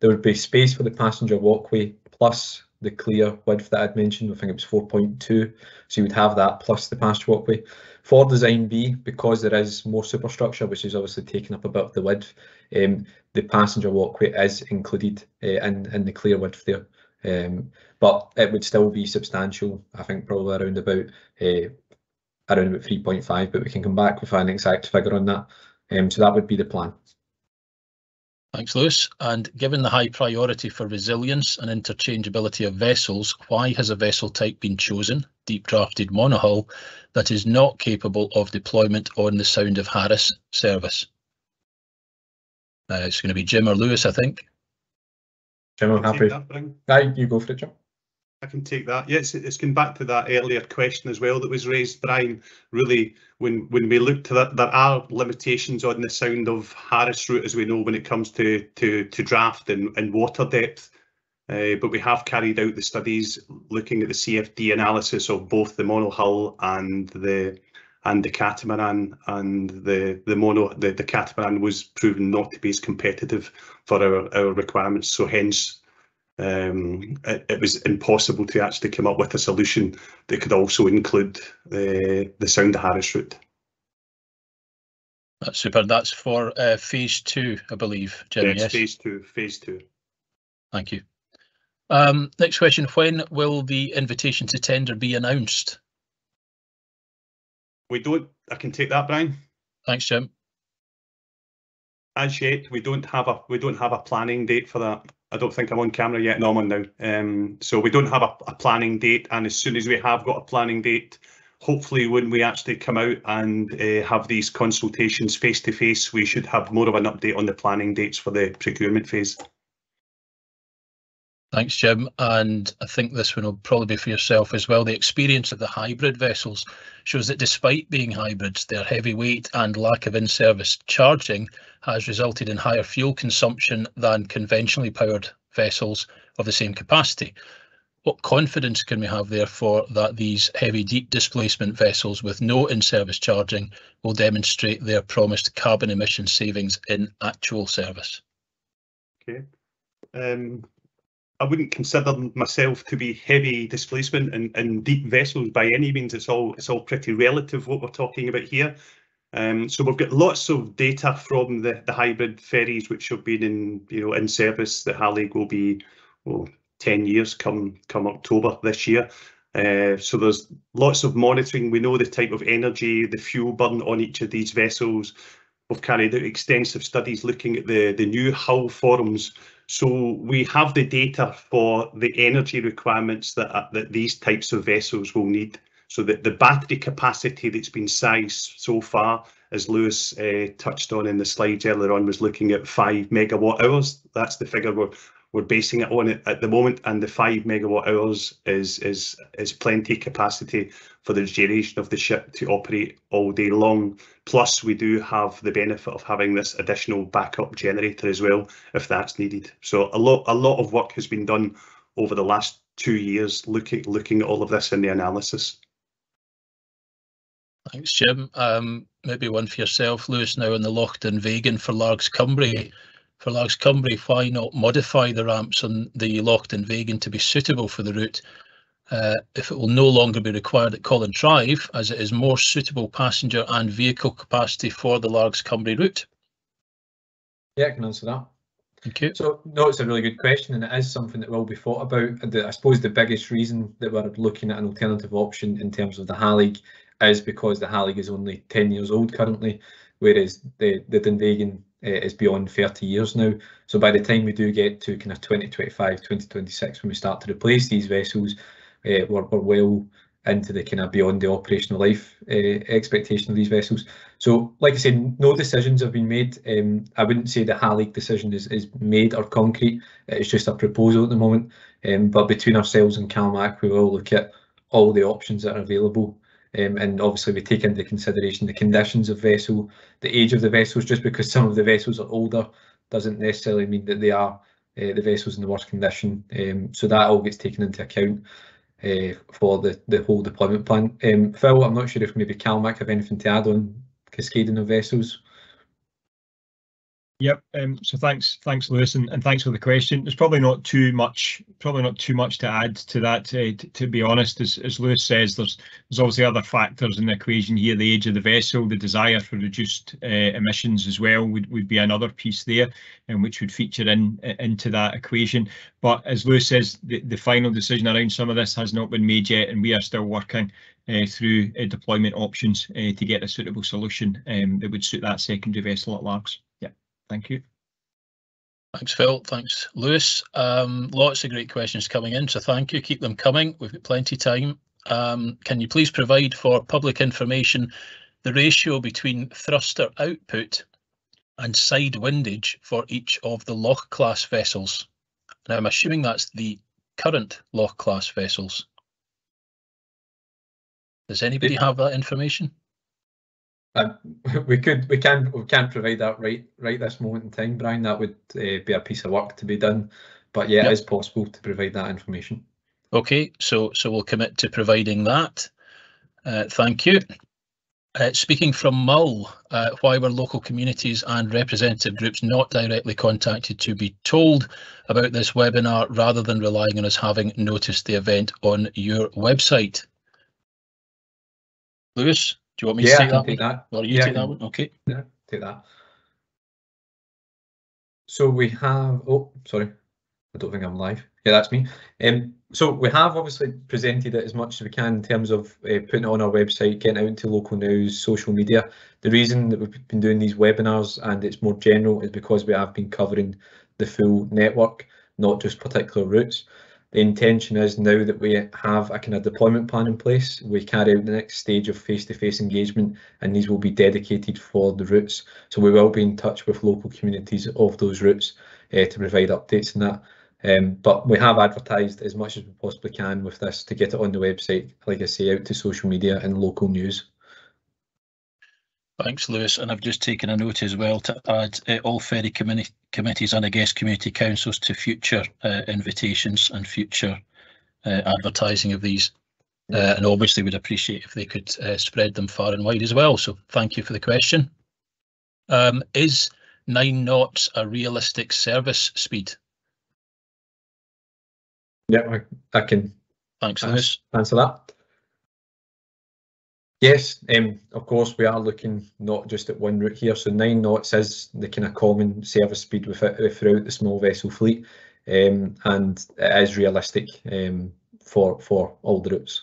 there would be space for the passenger walkway plus the clear width that I'd mentioned. I think it was 4.2. So you would have that plus the passenger walkway. For design B, because there is more superstructure, which is obviously taking up a bit of the width, um, the passenger walkway is included uh, in, in the clear width there. Um, but it would still be substantial, I think probably around about uh, around about 3.5, but we can come back with an exact figure on that. Um, so that would be the plan. Thanks, Lewis. And given the high priority for resilience and interchangeability of vessels, why has a vessel type been chosen, deep drafted monohull, that is not capable of deployment on the Sound of Harris service? Uh, it's going to be Jim or Lewis, I think. Jim, I'm happy. That, you go for it, Jim. I can take that. Yes, it's going back to that earlier question as well that was raised, Brian. Really, when when we look to that, there are limitations on the sound of Harris route, as we know, when it comes to to to draft and, and water depth. Uh, but we have carried out the studies looking at the CFD analysis of both the monohull and the and the catamaran, and the the mono the, the catamaran was proven not to be as competitive for our our requirements. So hence um, it, it, was impossible to actually come up with a solution that could also include the the Sound of Harris route. That's super. That's for uh, phase two, I believe, Jim. Yes, yes, phase two. Phase two. Thank you. Um, next question: When will the invitation to tender be announced? We don't. I can take that, Brian. Thanks, Jim. As yet, we don't have a we don't have a planning date for that. I don't think I'm on camera yet. No, now. Um, so we don't have a, a, planning date, and as soon as we have got a planning date, hopefully when we actually come out and uh, have these consultations face to face, we should have more of an update on the planning dates for the procurement phase. Thanks, Jim. And I think this one will probably be for yourself as well. The experience of the hybrid vessels shows that despite being hybrids, their heavy weight and lack of in-service charging has resulted in higher fuel consumption than conventionally powered vessels of the same capacity. What confidence can we have, therefore, that these heavy deep displacement vessels with no in-service charging will demonstrate their promised carbon emission savings in actual service? Okay. Um, I wouldn't consider myself to be heavy displacement and, and deep vessels by any means. It's all it's all pretty relative what we're talking about here. Um, so we've got lots of data from the, the hybrid ferries which have been in you know in service. The Hallaig will be well, 10 years come come October this year. Uh, so there's lots of monitoring. We know the type of energy, the fuel burn on each of these vessels. We've carried out extensive studies looking at the, the new hull forms so we have the data for the energy requirements that, uh, that these types of vessels will need. So that the battery capacity that's been sized so far, as Lewis uh, touched on in the slides earlier on, was looking at five megawatt hours. That's the figure we're we're basing it on it at the moment, and the five megawatt hours is is is plenty capacity for the duration of the ship to operate all day long. Plus, we do have the benefit of having this additional backup generator as well, if that's needed. So a lot a lot of work has been done over the last two years looking looking at all of this in the analysis. Thanks, Jim. Um, maybe one for yourself, Lewis, now in the Loch Dunvegan for Largs Cumbrae for Largs Cumbrae, why not modify the ramps on the Loch Dunvegan to be suitable for the route uh, if it will no longer be required at Colintraive, as it is more suitable passenger and vehicle capacity for the Largs Cumbrae route? Yeah, I can answer that. Thank you. So, no, it's a really good question, and it is something that will be thought about. The, I suppose the biggest reason that we're looking at an alternative option in terms of the Hallaig is because the Hallaig is only 10 years old currently, whereas the, the Dunvegan is beyond 30 years now. So by the time we do get to kind of 2025, 2026, when we start to replace these vessels, uh, we're, we're well into the kind of beyond the operational life uh, expectation of these vessels. So, like I said, no decisions have been made. Um, I wouldn't say the Hallaig decision is, is made or concrete. It's just a proposal at the moment. Um, but between ourselves and CalMac, we will look at all the options that are available um, and obviously we take into consideration the conditions of vessel, the age of the vessels. Just because some of the vessels are older doesn't necessarily mean that they are uh, the vessels in the worst condition. Um, so that all gets taken into account uh, for the the whole deployment plan. Um, Phil, I'm not sure if maybe CalMac have anything to add on cascading of vessels. Yep. Um, so thanks, thanks, Lewis, and, and, thanks for the question. There's probably not too much, probably not too much to add to that. Uh, to, to, be honest, as, as Lewis says, there's there's obviously other factors in the equation here. The age of the vessel, the desire for reduced uh, emissions as well would, would be another piece there, and um, which would feature in into that equation. But as Lewis says, the, the final decision around some of this has not been made yet, and we are still working uh, through uh, deployment options uh, to get a suitable solution um, that would suit that secondary vessel at Largs. Thank you. Thanks, Phil. Thanks, Lewis. Um, lots of great questions coming in, so thank you. Keep them coming. We've got plenty of time. Um, can you please provide for public information the ratio between thruster output and side windage for each of the Loch class vessels? Now, I'm assuming that's the current Loch class vessels? Does anybody have that information? Um, we could, we can, we can't provide that right, right this moment in time, Brian. That would uh, be a piece of work to be done. But yeah, Yep. it is possible to provide that information. Okay, so so we'll commit to providing that. Uh, thank you. Uh, speaking from Mull, uh, why were local communities and representative groups not directly contacted to be told about this webinar rather than relying on us having noticed the event on your website? Lewis, do you want me Yeah, to take that take that. Or you Yeah, take that one? Okay. Yeah, take that. So we have, oh, sorry, I don't think I'm live. Yeah, that's me. Um, so we have obviously presented it as much as we can in terms of uh, putting it on our website, getting out into local news, social media. The reason that we've been doing these webinars and it's more general is because we have been covering the full network, not just particular routes. The intention is now that we have a kind of deployment plan in place, we carry out the next stage of face-to-face engagement and these will be dedicated for the routes. So we will be in touch with local communities of those routes uh, to provide updates on that. Um, but we have advertised as much as we possibly can with this to get it on the website, like I say, out to social media and local news. Thanks, Lewis. And I've just taken a note as well to add uh, all ferry committee committees and I guess community councils to future uh, invitations and future uh, advertising of these. Uh, and obviously would appreciate if they could uh, spread them far and wide as well. So thank you for the question. Um, is nine knots a realistic service speed? Yeah, I, I can Thanks. Lewis. answer that. Yes, um, of course, we are looking not just at one route here. So nine knots is the kind of common service speed with it, throughout the small vessel fleet, um, and it is realistic um, for for all the routes.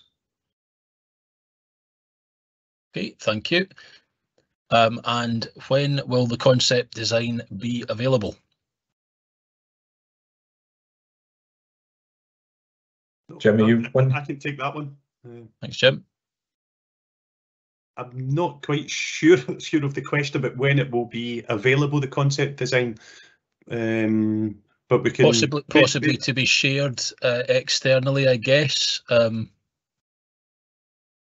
Okay, thank you. Um, and when will the concept design be available? Jimmy, you I- one? I can take that one. Uh, Thanks, Jim. I'm not quite sure sure of the question about when it will be available, the concept design. Um, but we can Possibly, possibly to be shared uh, externally, I guess. Um,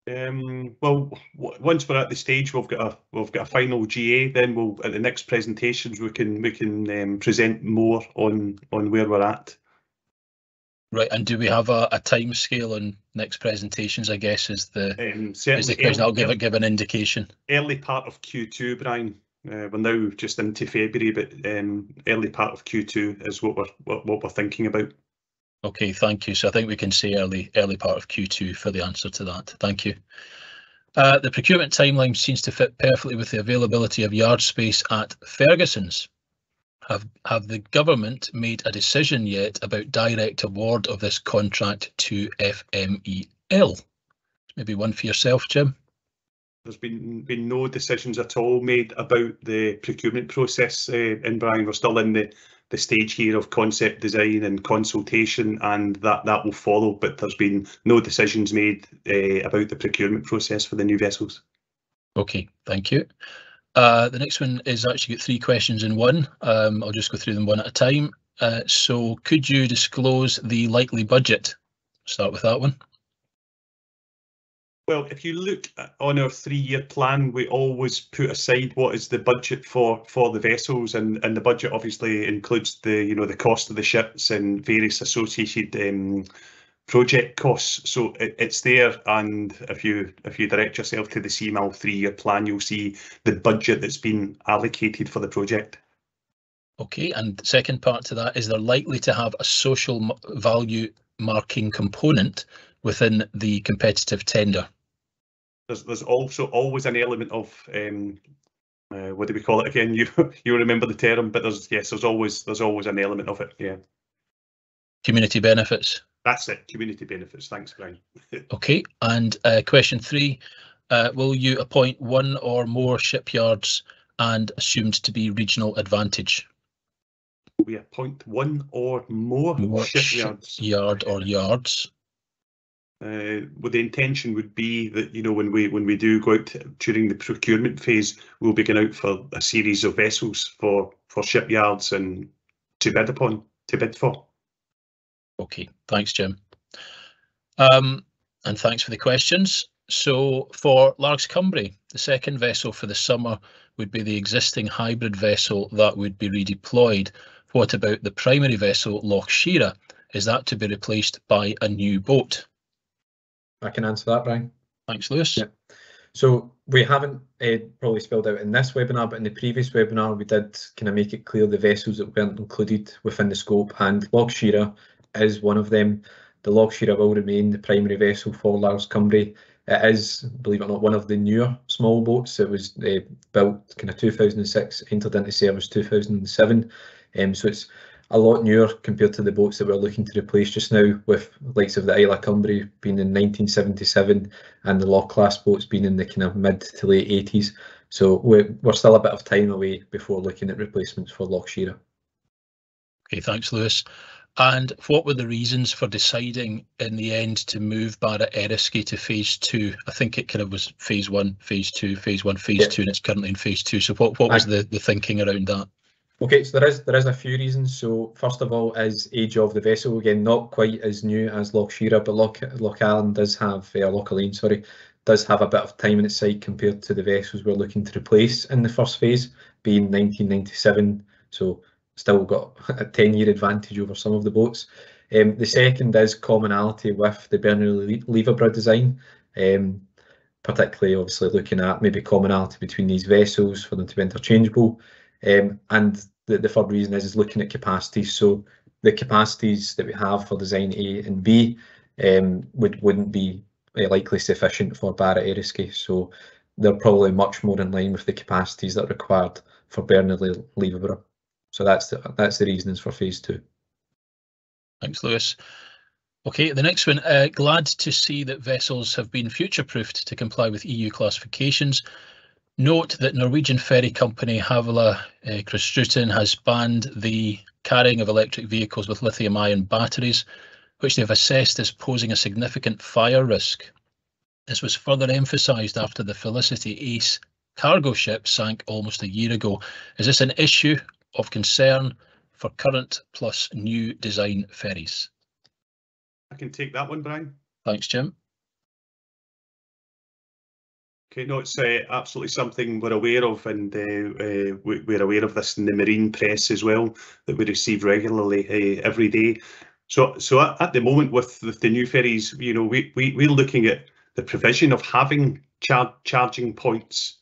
Um, well, once we're at the stage, we've got a we've got a final GA. Then we'll at the next presentations we can we can um, present more on on where we're at. Right, and do we have a, a time scale on next presentations? I guess is the Um, is the question. I'll give early, it give an indication. early part of Q2, Brian. Uh, we're now just into February, but um, early part of Q2 is what we're what, what we're thinking about. Okay, thank you. So I think we can say early early part of Q2 for the answer to that. Thank you. Uh, the procurement timeline seems to fit perfectly with the availability of yard space at Ferguson's. Have have the government made a decision yet about direct award of this contract to FMEL? Maybe one for yourself, Jim. There's been been no decisions at all made about the procurement process uh, in Brian. We're still in the the stage here of concept design and consultation, and that that will follow. But there's been no decisions made uh, about the procurement process for the new vessels. Okay, thank you. Uh, the next one is actually got three questions in one. Um, I'll just go through them one at a time. Uh, so could you disclose the likely budget? Start with that one. Well, if you look on our three-year plan, we always put aside what is the budget for for the vessels, and and the budget obviously includes the you know the cost of the ships and various associated um, project costs. So it, it's there, and if you if you direct yourself to the CMAL three-year plan, you'll see the budget that's been allocated for the project. Okay, and second part to that, is there likely to have a social m- value marking component within the competitive tender? There's there's also always an element of um, uh, what do we call it again? You you remember the term, but there's yes, there's always there's always an element of it. Yeah. Community benefits? That's it, community benefits. Thanks, Brian. Okay, and uh, question three, uh, will you appoint one or more shipyards and assumed to be regional advantage? We appoint one or more More shipyards. Yard or yards? Uh, well, the intention would be that you know when we when we do go out to- during the procurement phase, we'll be going out for a series of vessels for for shipyards and to bid upon to bid for. Okay, thanks, Jim. Um, and thanks for the questions. So for Largs Cumbrae, the second vessel for the summer would be the existing hybrid vessel that would be redeployed. What about the primary vessel, Loch Shira? Is that to be replaced by a new boat? I can answer that, Brian. Thanks, Lewis. Yeah. So we haven't uh, probably spelled out in this webinar, but in the previous webinar we did kind of make it clear the vessels that weren't included within the scope, and Loch Shira is one of them. The Loch Shira will remain the primary vessel for Largs Cumbrae. It is, believe it or not, one of the newer small boats. It was uh, built kind of 2006, entered into service 2007. Um, so it's a lot newer compared to the boats that we're looking to replace just now, with likes of the Isle of Cumbrae being in 1977 and the Loch class boats being in the kind of mid to late 80s. So we're, we're still a bit of time away before looking at replacements for Loch Shira. Okay, thanks, Lewis. And what were the reasons for deciding in the end to move Barra Eriskay to phase two? I think it kind of was phase one, phase two, phase one, phase yeah. two, and it's currently in phase two. So what, what was the, the thinking around that? Okay, so there is there is a few reasons. So first of all, is age of the vessel again not quite as new as Loch Shira, but Loch Loch Allen does have uh, Loch Alainn, sorry, does have a bit of time in its side compared to the vessels we're looking to replace in the first phase, being 1997. So still got a 10 year advantage over some of the boats. Um, the second is commonality with the Berneray Leverburgh design, um, particularly obviously looking at maybe commonality between these vessels for them to be interchangeable. Um, and the, the third reason is, is looking at capacities. So the capacities that we have for design A and B um, would, wouldn't be uh, likely sufficient for Barra Eriskay. So they're probably much more in line with the capacities that are required for Berneray Leverburgh. So that's the, that's the reasons for phase two. Thanks, Lewis. Okay, the next one. Uh, glad to see that vessels have been future-proofed to comply with EU classifications. Note that Norwegian ferry company Havila uh, Kystruten has banned the carrying of electric vehicles with lithium-ion batteries, which they've assessed as posing a significant fire risk. This was further emphasised after the Felicity Ace cargo ship sank almost a year ago. Is this an issue of concern for current plus new design ferries? I can take that one, Brian. Thanks, Jim. Okay, no, it's uh, absolutely something we're aware of, and uh, uh, we're aware of this in the marine press as well that we receive regularly uh, every day. So, so at, at the moment with, with, the new ferries, you know, we, we we're looking at the provision of having char charging points,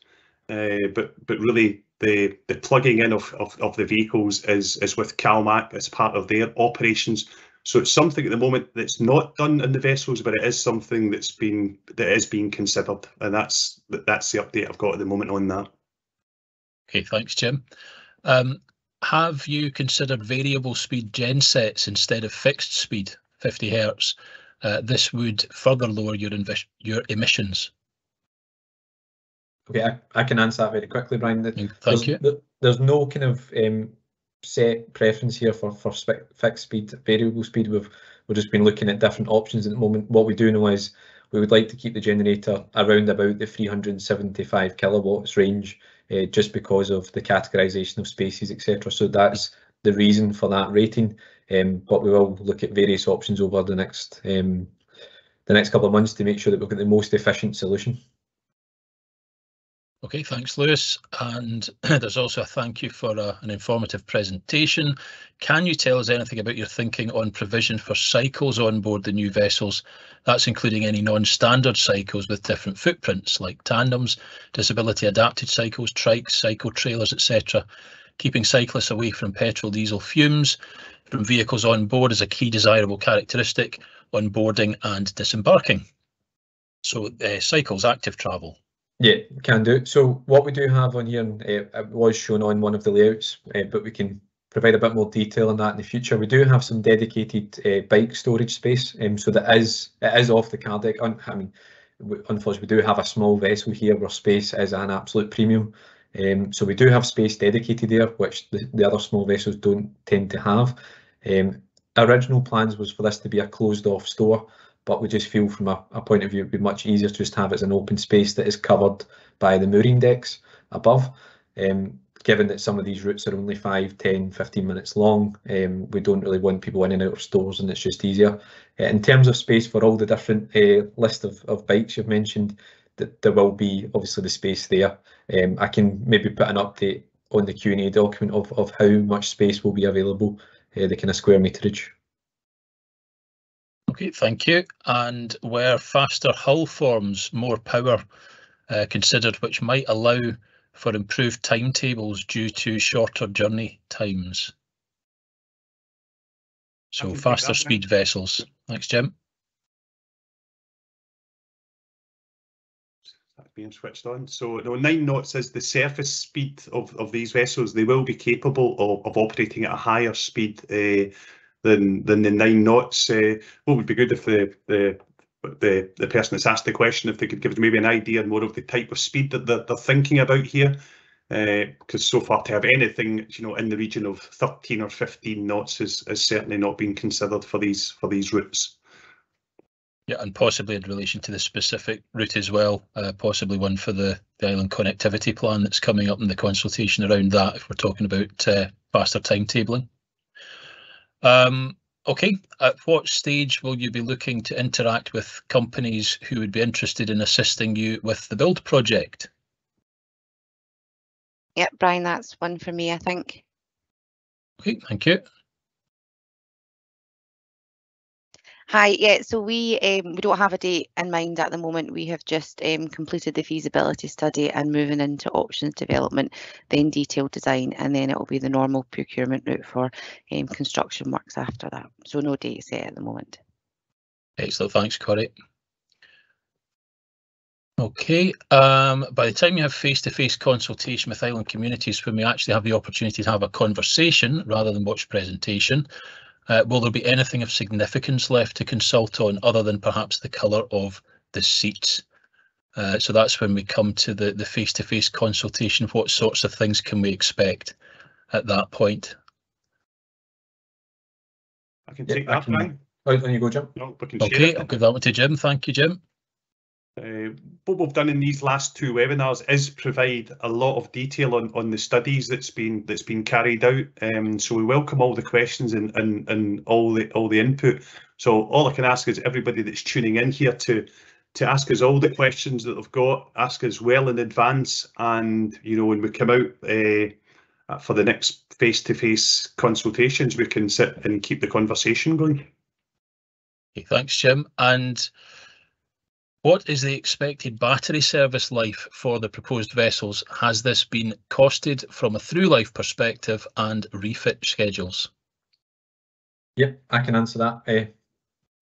uh, but but really the the plugging in of, of, of the vehicles is is with CalMac as part of their operations. So it's something at the moment that's not done in the vessels, but it is something that's been that is being considered, and that's that's the update I've got at the moment on that. Okay, thanks, Jim. Um, have you considered variable speed gensets instead of fixed speed, 50 hertz? Uh, this would further lower your your emissions. Okay, I, I can answer that very quickly, Brian. Thank there's, you. There's no kind of um, set preference here for, for fixed speed, variable speed. We've, we've just been looking at different options at the moment. What we do know is we would like to keep the generator around about the 375 kilowatts range uh, just because of the categorization of spaces, etc. So that's the reason for that rating. Um, but we will look at various options over the next um, the next couple of months to make sure that we've got the most efficient solution. Okay, thanks, Lewis. And there's also a thank you for a, uh, an informative presentation. Can you tell us anything about your thinking on provision for cycles on board the new vessels? That's including any non-standard cycles with different footprints like tandems, disability adapted cycles, trikes, cycle trailers, etc. Keeping cyclists away from petrol diesel fumes from vehicles on board is a key desirable characteristic on boarding and disembarking. So uh, cycles, active travel, yeah, can do. So what we do have on here, uh, it was shown on one of the layouts, uh, but we can provide a bit more detail on that in the future. We do have some dedicated uh, bike storage space, um, so that is it is off the car deck. I mean, unfortunately, we do have a small vessel here where space is an absolute premium. Um, so we do have space dedicated there, which the, the other small vessels don't tend to have. Um, original plans was for this to be a closed off store but we just feel from a, a point of view it'd be much easier to just have it as an open space that is covered by the mooring decks above. Um, given that some of these routes are only 5, 10, 15 minutes long, um, we don't really want people in and out of stores and it's just easier. Uh, in terms of space for all the different uh, list of, of bikes you've mentioned, that there will be obviously the space there. Um, I can maybe put an update on the Q&A document of, of how much space will be available, uh, the kind of square meterage. Okay, thank you. And were faster hull forms more power uh, considered, which might allow for improved timetables due to shorter journey times? So faster speed vessels. Thanks, Jim. That being switched on. So no, nine knots is the surface speed of, of these vessels. They will be capable of, of operating at a higher speed uh, than than the nine knots. Uh, what would be good if the the the the person that's asked the question if they could give maybe an idea more of the type of speed that they're, they're thinking about here. Because uh, so far to have anything you know in the region of 13 or 15 knots is, is certainly not being considered for these for these routes. Yeah, and possibly in relation to the specific route as well, uh, possibly one for the, the island connectivity plan that's coming up in the consultation around that if we're talking about uh, faster timetabling. Um, okay, at what stage will you be looking to interact with companies who would be interested in assisting you with the build project? Yep, Brian, that's one for me, I think. Okay, thank you. Hi, yeah, so we um, we don't have a date in mind at the moment. We have just um, completed the feasibility study and moving into options development, then detailed design, and then it will be the normal procurement route for um, construction works after that. So no date set at the moment. Excellent, thanks, Corey. Okay, um, by the time you have face-to-face -face consultation with island communities, when we actually have the opportunity to have a conversation rather than watch presentation, uh, will there be anything of significance left to consult on other than perhaps the colour of the seats? Uh, so that's when we come to the the face-to-face -face consultation. What sorts of things can we expect at that point? I can take yeah, that, Brian. Oh, you go, Jim. No, okay, I'll give that one to Jim. Thank you, Jim. Uh, what we've done in these last two webinars is provide a lot of detail on, on the studies that's been that's been carried out. Um, so we welcome all the questions and, and, and all the all the input. So all I can ask is everybody that's tuning in here to to ask us all the questions that they've got, ask us well in advance, and you know when we come out uh, for the next face-to-face -face consultations, we can sit and keep the conversation going. Okay, thanks, Jim. And what is the expected battery service life for the proposed vessels? Has this been costed from a through life perspective and refit schedules? Yep, I can answer that. Uh,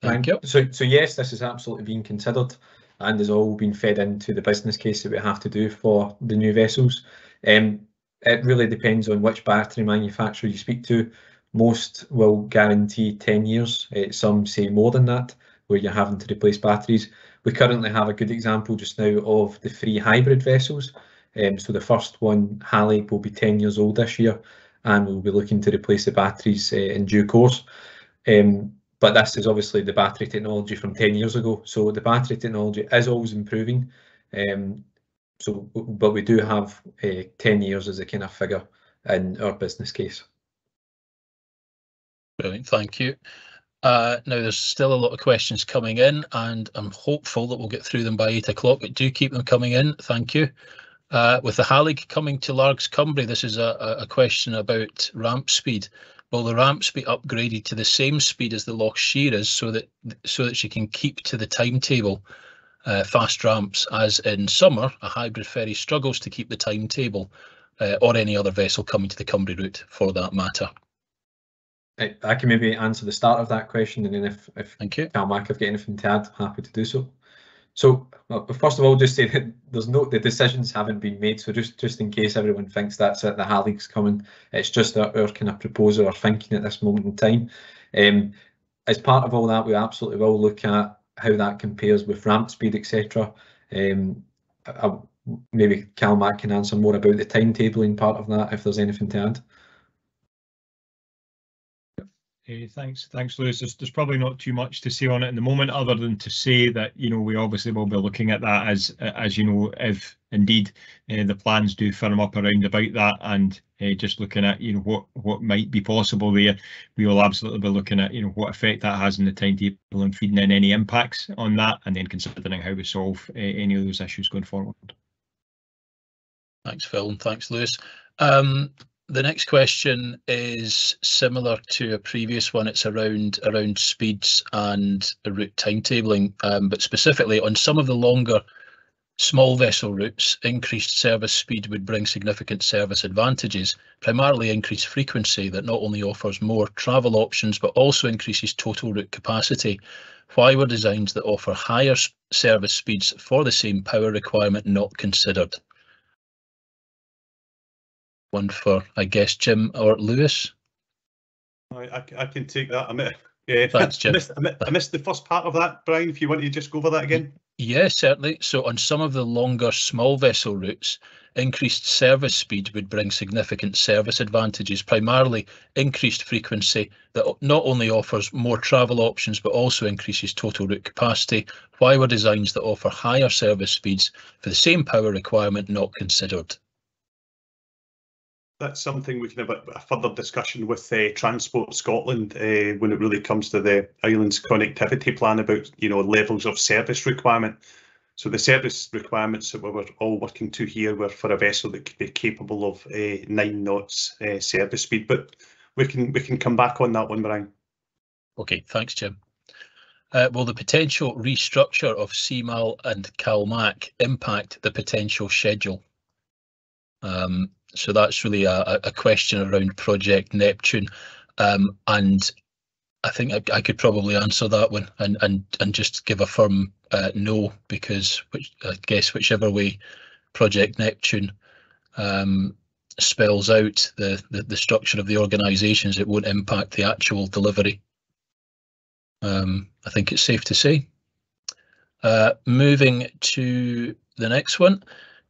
Thank you. So, so yes, this is absolutely being considered and has all been fed into the business case that we have to do for the new vessels. Um, it really depends on which battery manufacturer you speak to. Most will guarantee 10 years. Uh, some say more than that, where you're having to replace batteries. We currently have a good example just now of the three hybrid vessels. Um, so the first one, Hallaig, will be 10 years old this year, and we'll be looking to replace the batteries uh, in due course. Um, but this is obviously the battery technology from 10 years ago. So the battery technology is always improving. Um, so, but we do have uh, 10 years as a kind of figure in our business case. Brilliant, thank you. Uh, now, there's still a lot of questions coming in, and I'm hopeful that we'll get through them by eight o'clock, but do keep them coming in. Thank you. Uh, with the Hallaig coming to Largs Cumbrae, this is a, a question about ramp speed. Will the ramps be upgraded to the same speed as the Loch Shira is so that so that she can keep to the timetable? Uh, fast ramps, as in summer, a hybrid ferry struggles to keep the timetable, uh, or any other vessel coming to the Cumbrae route for that matter. I, can maybe answer the start of that question, and then if if Thank you. Calmac have got anything to add, happy to do so. So well, first of all, just say that there's no the decisions haven't been made. So just just in case everyone thinks that's it, the Hallaig's coming, it's just our, our kind of proposal or thinking at this moment in time. Um, as part of all that, we absolutely will look at how that compares with ramp speed, etc. Um, I, maybe Calmac can answer more about the timetabling part of that if there's anything to add. Hey, thanks, thanks, Lewis. There's, there's probably not too much to say on it in the moment, other than to say that you know we obviously will be looking at that as as you know if indeed uh, the plans do firm up around about that, and uh, just looking at you know what what might be possible there, we will absolutely be looking at you know what effect that has in the timetable and feeding in any impacts on that, and then considering how we solve uh, any of those issues going forward. Thanks, Phil, and thanks, Lewis. Um, the next question is similar to a previous one. It's around around speeds and route timetabling, um, but specifically on some of the longer small vessel routes, increased service speed would bring significant service advantages, primarily increased frequency that not only offers more travel options but also increases total route capacity. Why were designs that offer higher service speeds for the same power requirement not considered? One for, I guess, Jim or Lewis. I, I, I can take that. I, mean, yeah, Thanks, Jim. I, missed, I missed the first part of that, Brian. If you want to just go over that again. Yes, certainly. So on some of the longer small vessel routes, increased service speed would bring significant service advantages, primarily increased frequency that not only offers more travel options but also increases total route capacity. Why were designs that offer higher service speeds for the same power requirement not considered? That's something we can have a, a further discussion with uh, Transport Scotland uh, when it really comes to the island's connectivity plan about you know levels of service requirement. So the service requirements that we were all working to here were for a vessel that could be capable of uh, nine knots uh, service speed, but we can we can come back on that one, Brian. Okay, thanks, Jim. Uh, will the potential restructure of CMAL and CalMac impact the potential schedule? Um, so that's really a, a question around Project Neptune. Um, and I think I, I, could probably answer that one and and and just give a firm uh, no because which, I guess whichever way Project Neptune um, spells out the, the, the structure of the organisations, it won't impact the actual delivery. Um, I think it's safe to say. Uh, moving to the next one.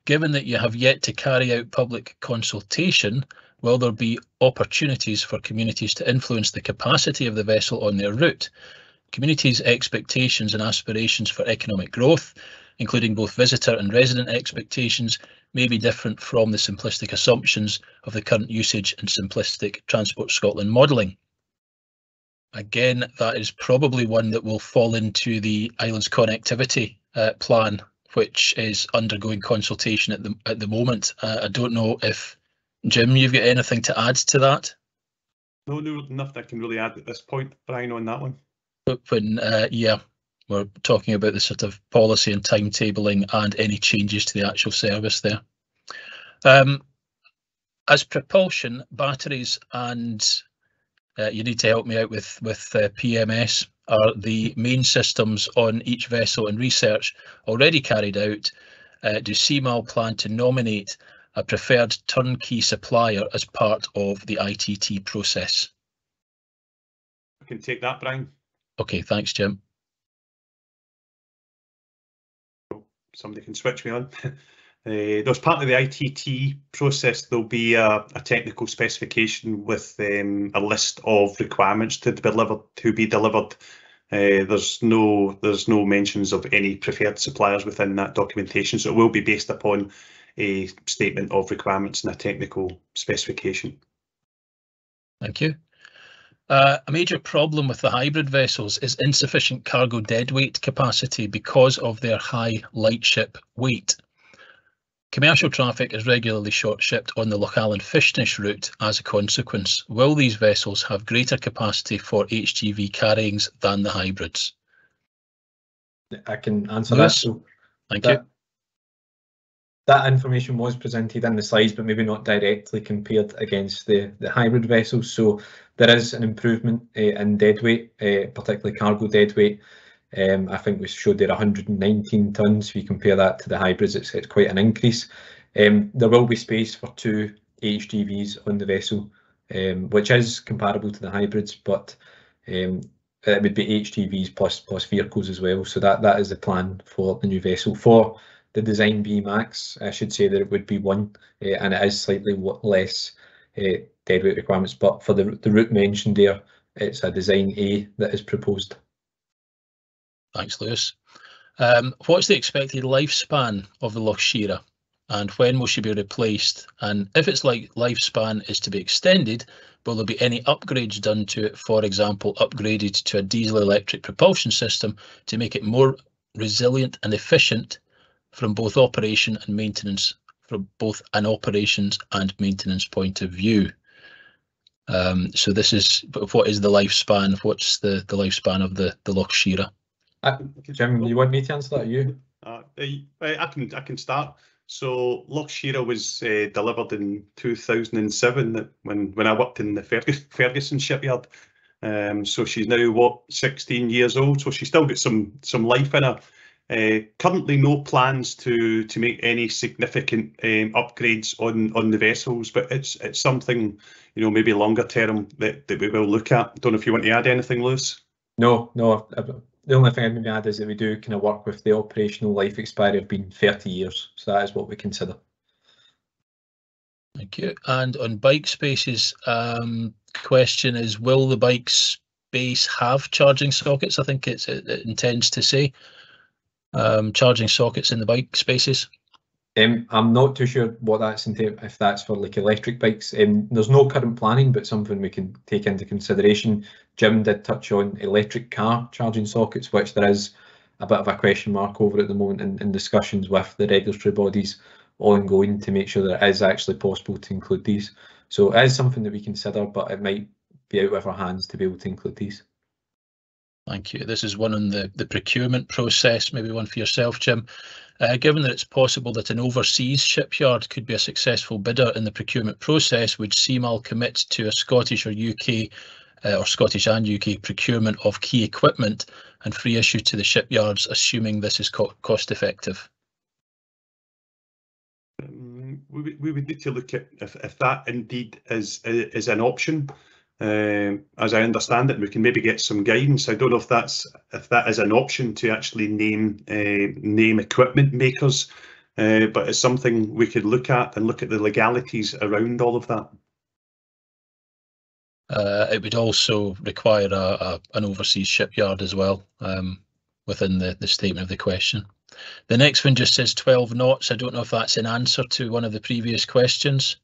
Given that you have yet to carry out public consultation, will there be opportunities for communities to influence the capacity of the vessel on their route? Communities' expectations and aspirations for economic growth, including both visitor and resident expectations, may be different from the simplistic assumptions of the current usage and simplistic Transport Scotland modelling. Again, that is probably one that will fall into the island's connectivity uh, plan which is undergoing consultation at the at the moment. Uh, I don't know if Jim, you've got anything to add to that? No, no, nothing I can really add at this point, Brian, on that one. But when, uh, yeah, we're talking about the sort of policy and timetabling and any changes to the actual service there. Um, as propulsion, batteries and uh, you need to help me out with with uh, PMS are the main systems on each vessel and research already carried out. Uh, do CMAL plan to nominate a preferred turnkey supplier as part of the ITT process? I can take that, Brian. Okay, thanks, Jim. Somebody can switch me on. Uh, there's part of the ITT process, there'll be a, a technical specification with um, a list of requirements to be delivered to be delivered. Uh, there's no there's no mentions of any preferred suppliers within that documentation, so it will be based upon a statement of requirements and a technical specification. Thank you. Uh, a major problem with the hybrid vessels is insufficient cargo deadweight capacity because of their high lightship weight. Commercial traffic is regularly short-shipped on the Lochaline Fishnish route as a consequence. Will these vessels have greater capacity for HGV carryings than the hybrids? I can answer that. So Thank that, you. That information was presented in the slides, but maybe not directly compared against the, the hybrid vessels. So there is an improvement uh, in deadweight, uh, particularly cargo deadweight. Um, I think we showed there 119 tonnes. If you compare that to the hybrids, it's, it's quite an increase. Um, there will be space for two HGVs on the vessel, um, which is comparable to the hybrids, but um, it would be HGVs plus plus vehicles as well. So that that is the plan for the new vessel. For the design B max, I should say that it would be one, uh, and it is slightly less uh, deadweight requirements. But for the the route mentioned there, it's a design A that is proposed. Thanks, Lewis. Um, what's the expected lifespan of the Loch Shira and when will she be replaced? And if its like lifespan is to be extended, will there be any upgrades done to it? For example, upgraded to a diesel electric propulsion system to make it more resilient and efficient from both operation and maintenance, from both an operations and maintenance point of view. Um, so this is what is the lifespan? What's the the lifespan of the the Loch Shira? Jim, you want me to answer that? You? Uh, I can I can start. So Loch Shira was uh, delivered in 2007 when when I worked in the Fergus, Ferguson shipyard. Um, so she's now what 16 years old. So she's still got some some life in her. Uh, currently, no plans to to make any significant um, upgrades on on the vessels, but it's it's something you know maybe longer term that, that we will look at. Don't know if you want to add anything, Lewis. No, no. The only thing I'd maybe add is that we do kind of work with the operational life expiry of being 30 years, so that is what we consider. Thank you. And on bike spaces, um, question is, will the bike space have charging sockets? I think it's, it, it intends to say um, charging sockets in the bike spaces? Um, I'm not too sure what that's into, if that's for like electric bikes. Um, there's no current planning, but something we can take into consideration. Jim did touch on electric car charging sockets, which there is a bit of a question mark over at the moment in, in discussions with the regulatory bodies ongoing to make sure that it is actually possible to include these. So it is something that we consider, but it might be out of our hands to be able to include these. Thank you. This is one on the, the procurement process, maybe one for yourself, Jim. Uh, given that it's possible that an overseas shipyard could be a successful bidder in the procurement process, would CMAL commit to a Scottish or UK uh, or Scottish and UK procurement of key equipment and free issue to the shipyards, assuming this is co cost effective? Um, we, we would need to look at if, if that indeed is is an option. Um, as I understand it, we can maybe get some guidance. I don't know if that's if that is an option to actually name uh, name equipment makers, uh, but it's something we could look at and look at the legalities around all of that. Uh, it would also require a, a, an overseas shipyard as well um, within the, the statement of the question. The next one just says 12 knots. I don't know if that's an answer to one of the previous questions.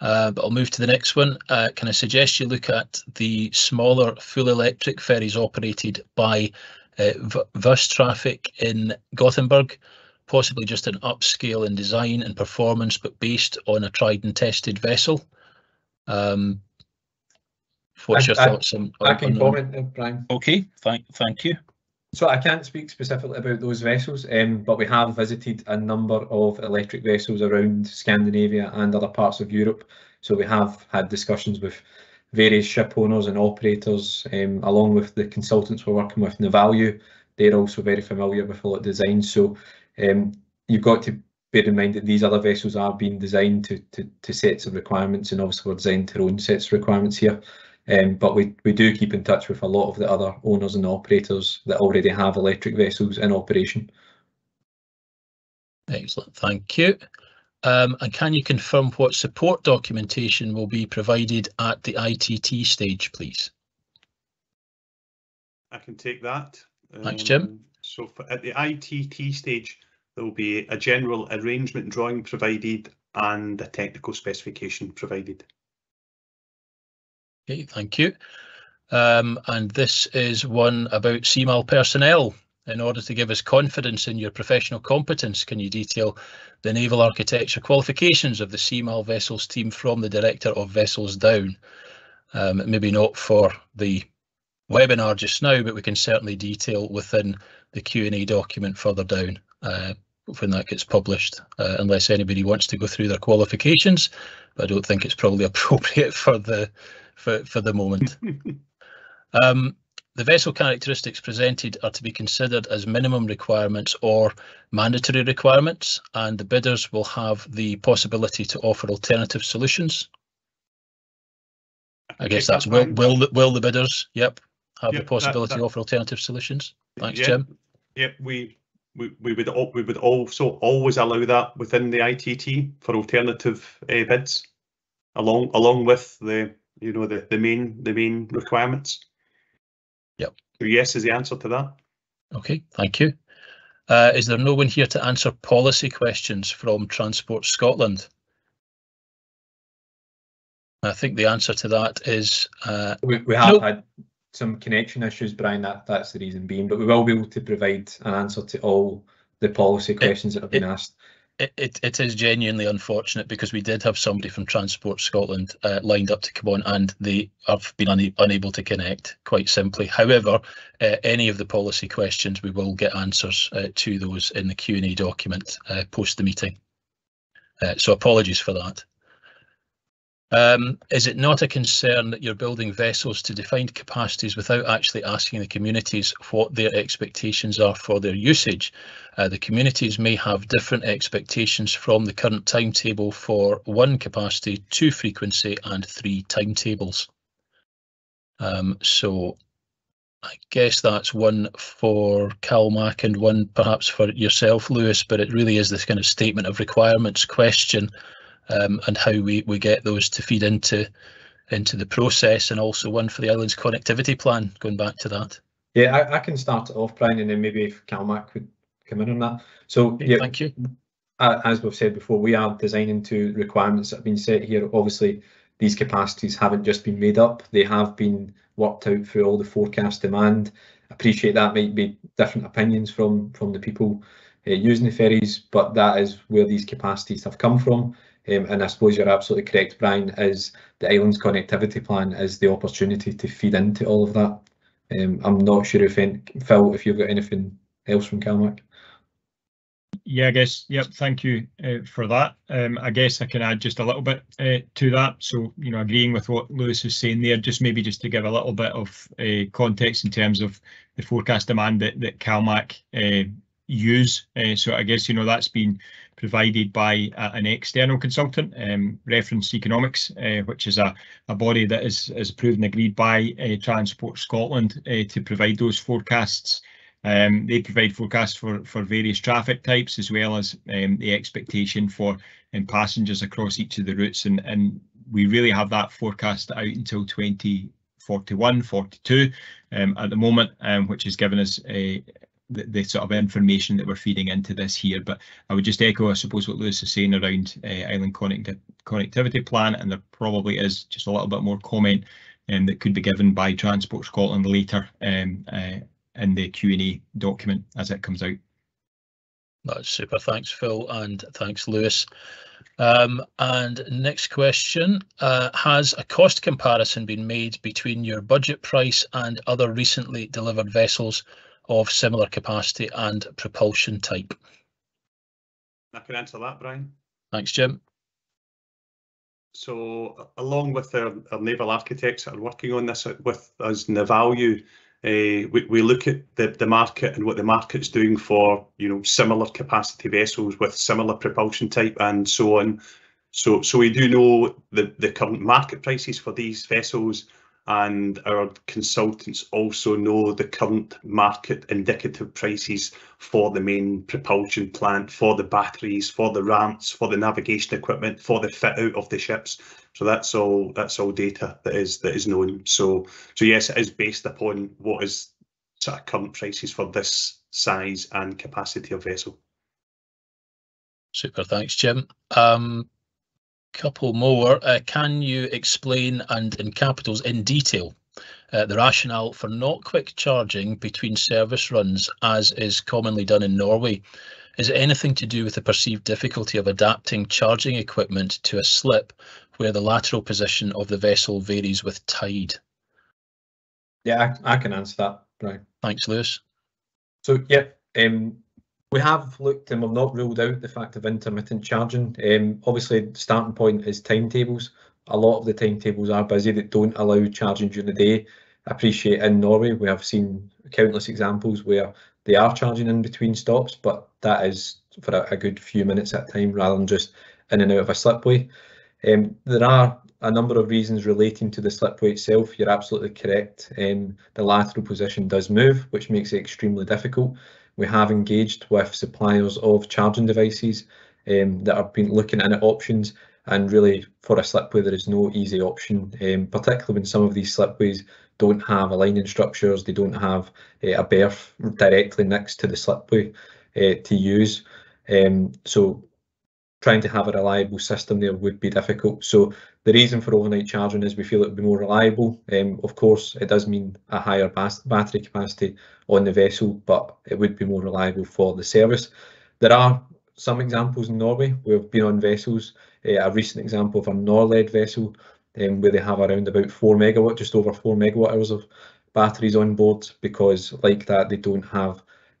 Uh, but I'll move to the next one. Uh, can I suggest you look at the smaller full electric ferries operated by uh, Västtrafik in Gothenburg, possibly just an upscale in design and performance, but based on a tried and tested vessel. Um, what's I, your thoughts on, on I can on comment, Brian. Okay, thank, thank you. So I can't speak specifically about those vessels, um, but we have visited a number of electric vessels around Scandinavia and other parts of Europe. So we have had discussions with various ship owners and operators, um, along with the consultants we're working with, Navalue. They're also very familiar with a lot of designs. So um, you've got to bear in mind that these other vessels are being designed to, to, to sets of requirements and obviously we're designed to our own sets of requirements here. Um, but we, we do keep in touch with a lot of the other owners and operators that already have electric vessels in operation. Excellent, thank you. Um, and can you confirm what support documentation will be provided at the ITT stage, please? I can take that. Thanks, Jim. Um, so for, at the ITT stage, there will be a general arrangement drawing provided and a technical specification provided. Okay, thank you. Um, and this is one about CMAL personnel. In order to give us confidence in your professional competence, can you detail the naval architecture qualifications of the CMAL vessels team from the Director of Vessels down? Um, maybe not for the webinar just now, but we can certainly detail within the Q&A document further down uh, when that gets published, uh, unless anybody wants to go through their qualifications. But I don't think it's probably appropriate for the for, for the moment. um, the vessel characteristics presented are to be considered as minimum requirements or mandatory requirements, and the bidders will have the possibility to offer alternative solutions. I guess that's will, will the, will the bidders, yep, have yep, the possibility that, that, to offer alternative solutions. Thanks, yep, Jim. Yep, we we, we would we would also always allow that within the ITT for alternative uh, bids, along along with the you know, the, the main the main requirements. Yep. So yes is the answer to that. Okay, thank you. Uh, is there no one here to answer policy questions from Transport Scotland? I think the answer to that is uh, We, we have Nope. had some connection issues, Brian. That that's the reason being, but we will be able to provide an answer to all the policy questions that have been asked. It, it, is genuinely unfortunate because we did have somebody from Transport Scotland uh, lined up to come on and they have been una- unable to connect quite simply. However, uh, any of the policy questions, we will get answers uh, to those in the Q&A document uh, post the meeting. Uh, so apologies for that. Um, is it not a concern that you're building vessels to defined capacities without actually asking the communities what their expectations are for their usage? Uh, the communities may have different expectations from the current timetable for one capacity, two frequency and three timetables. Um, so I guess that's one for CalMac and one perhaps for yourself, Lewis, but it really is this kind of statement of requirements question um, and how we, we get those to feed into into the process and also one for the island's connectivity plan, going back to that. Yeah, I, I can start it off, Brian, and then maybe if Calmac could come in on that. So yeah, Thank you. uh, as we've said before, we are designing to requirements that have been set here. Obviously, these capacities haven't just been made up; they have been worked out through all the forecast demand. Appreciate that might be different opinions from from the people uh, using the ferries, but that is where these capacities have come from. Um, and I suppose you're absolutely correct, Brian. Is the island's connectivity plan is the opportunity to feed into all of that. Um, I'm not sure if any, Phil, if you've got anything else from Calmac. Yeah, I guess. Yep. Thank you uh, for that. Um, I guess I can add just a little bit uh, to that. So, you know, agreeing with what Lewis was saying there, just maybe just to give a little bit of uh, context in terms of the forecast demand that that CalMac uh, use. Uh, so, I guess you know that's been provided by a, an external consultant, um, Reference Economics, uh, which is a, a body that is is approved and agreed by uh, Transport Scotland uh, to provide those forecasts. Um, they provide forecasts for, for various traffic types as well as um, the expectation for um, passengers across each of the routes and, and we really have that forecast out until 2041, 42 um, at the moment, um, which has given us a, the, the sort of information that we're feeding into this here. But I would just echo, I suppose, what Lewis is saying around uh, island connect connectivity plan, and there probably is just a little bit more comment um, that could be given by Transport Scotland later um, uh, in the Q&A document as it comes out. That's super. Thanks, Phil, and thanks, Lewis. Um, and next question, uh, has a cost comparison been made between your budget price and other recently delivered vessels of similar capacity and propulsion type? I can answer that, Brian. Thanks, Jim. So along with our, our naval architects that are working on this with us Navalue, uh, we, we look at the, the market and what the market's doing for you know similar capacity vessels with similar propulsion type and so on. So so we do know the, the current market prices for these vessels and our consultants also know the current market indicative prices for the main propulsion plant, for the batteries, for the ramps, for the navigation equipment, for the fit out of the ships. So that's all that's all data that is that is known. So so yes, it is based upon what is sort of current prices for this size and capacity of vessel. Super. Thanks, Jim. Um, couple more. Uh, can you explain and in capitals in detail uh, the rationale for not quick charging between service runs as is commonly done in Norway? Is it anything to do with the perceived difficulty of adapting charging equipment to a slip where the lateral position of the vessel varies with tide? Yeah, I, I can answer that, Brian. Thanks, Lewis. So yeah, um, we have looked and we've not ruled out the fact of intermittent charging. Um, obviously, the starting point is timetables. A lot of the timetables are busy that don't allow charging during the day. I appreciate in Norway we have seen countless examples where they are charging in between stops, but that is for a, a good few minutes at a time rather than just in and out of a slipway. Um, there are a number of reasons relating to the slipway itself. You're absolutely correct. Um, the lateral position does move, which makes it extremely difficult. We have engaged with suppliers of charging devices um, that have been looking at options. And really, for a slipway, there is no easy option, um, particularly when some of these slipways don't have aligning structures, they don't have uh, a berth directly next to the slipway uh, to use. Um, so trying to have a reliable system there would be difficult. So the reason for overnight charging is we feel it would be more reliable. Um, of course, it does mean a higher battery capacity on the vessel, but it would be more reliable for the service. There are some examples in Norway. We've been on vessels, uh, a recent example of a Norled vessel um, where they have around about four megawatt, just over four megawatt hours of batteries on board because like that they don't have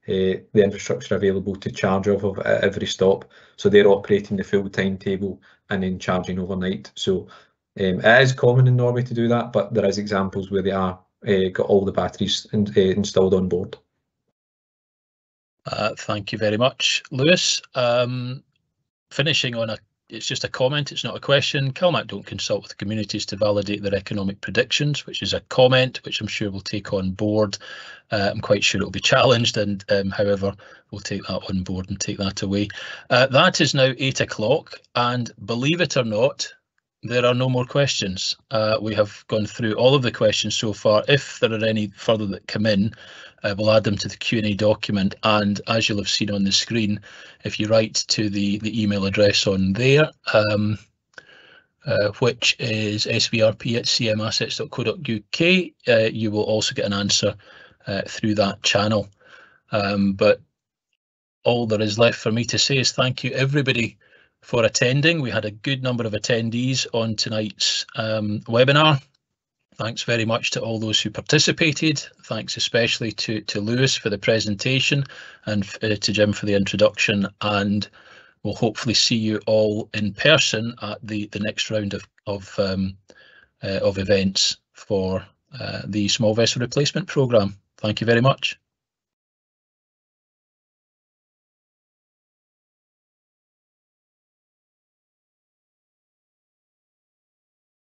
uh, the infrastructure available to charge off of at every stop. So they're operating the full timetable and then charging overnight. So um, it is common in Norway to do that, but there is examples where they are uh, got all the batteries in, uh, installed on board. Uh, thank you very much, Lewis. Um, finishing on a it's just a comment, it's not a question. CalMac don't consult with communities to validate their economic predictions, which is a comment which I'm sure we'll take on board. Uh, I'm quite sure it'll be challenged and um, however, we'll take that on board and take that away. Uh, that is now eight o'clock and believe it or not, there are no more questions. Uh, we have gone through all of the questions so far. If there are any further that come in, uh, we'll add them to the Q&A document. And as you'll have seen on the screen, if you write to the, the email address on there, um, uh, which is svrp at cmassets.co.uk, uh, you will also get an answer uh, through that channel. Um, but all there is left for me to say is thank you everybody for attending. We had a good number of attendees on tonight's um, webinar. Thanks very much to all those who participated. Thanks especially to, to Lewis for the presentation and uh, to Jim for the introduction. And we'll hopefully see you all in person at the, the next round of, of, um, uh, of events for uh, the small vessel replacement programme. Thank you very much.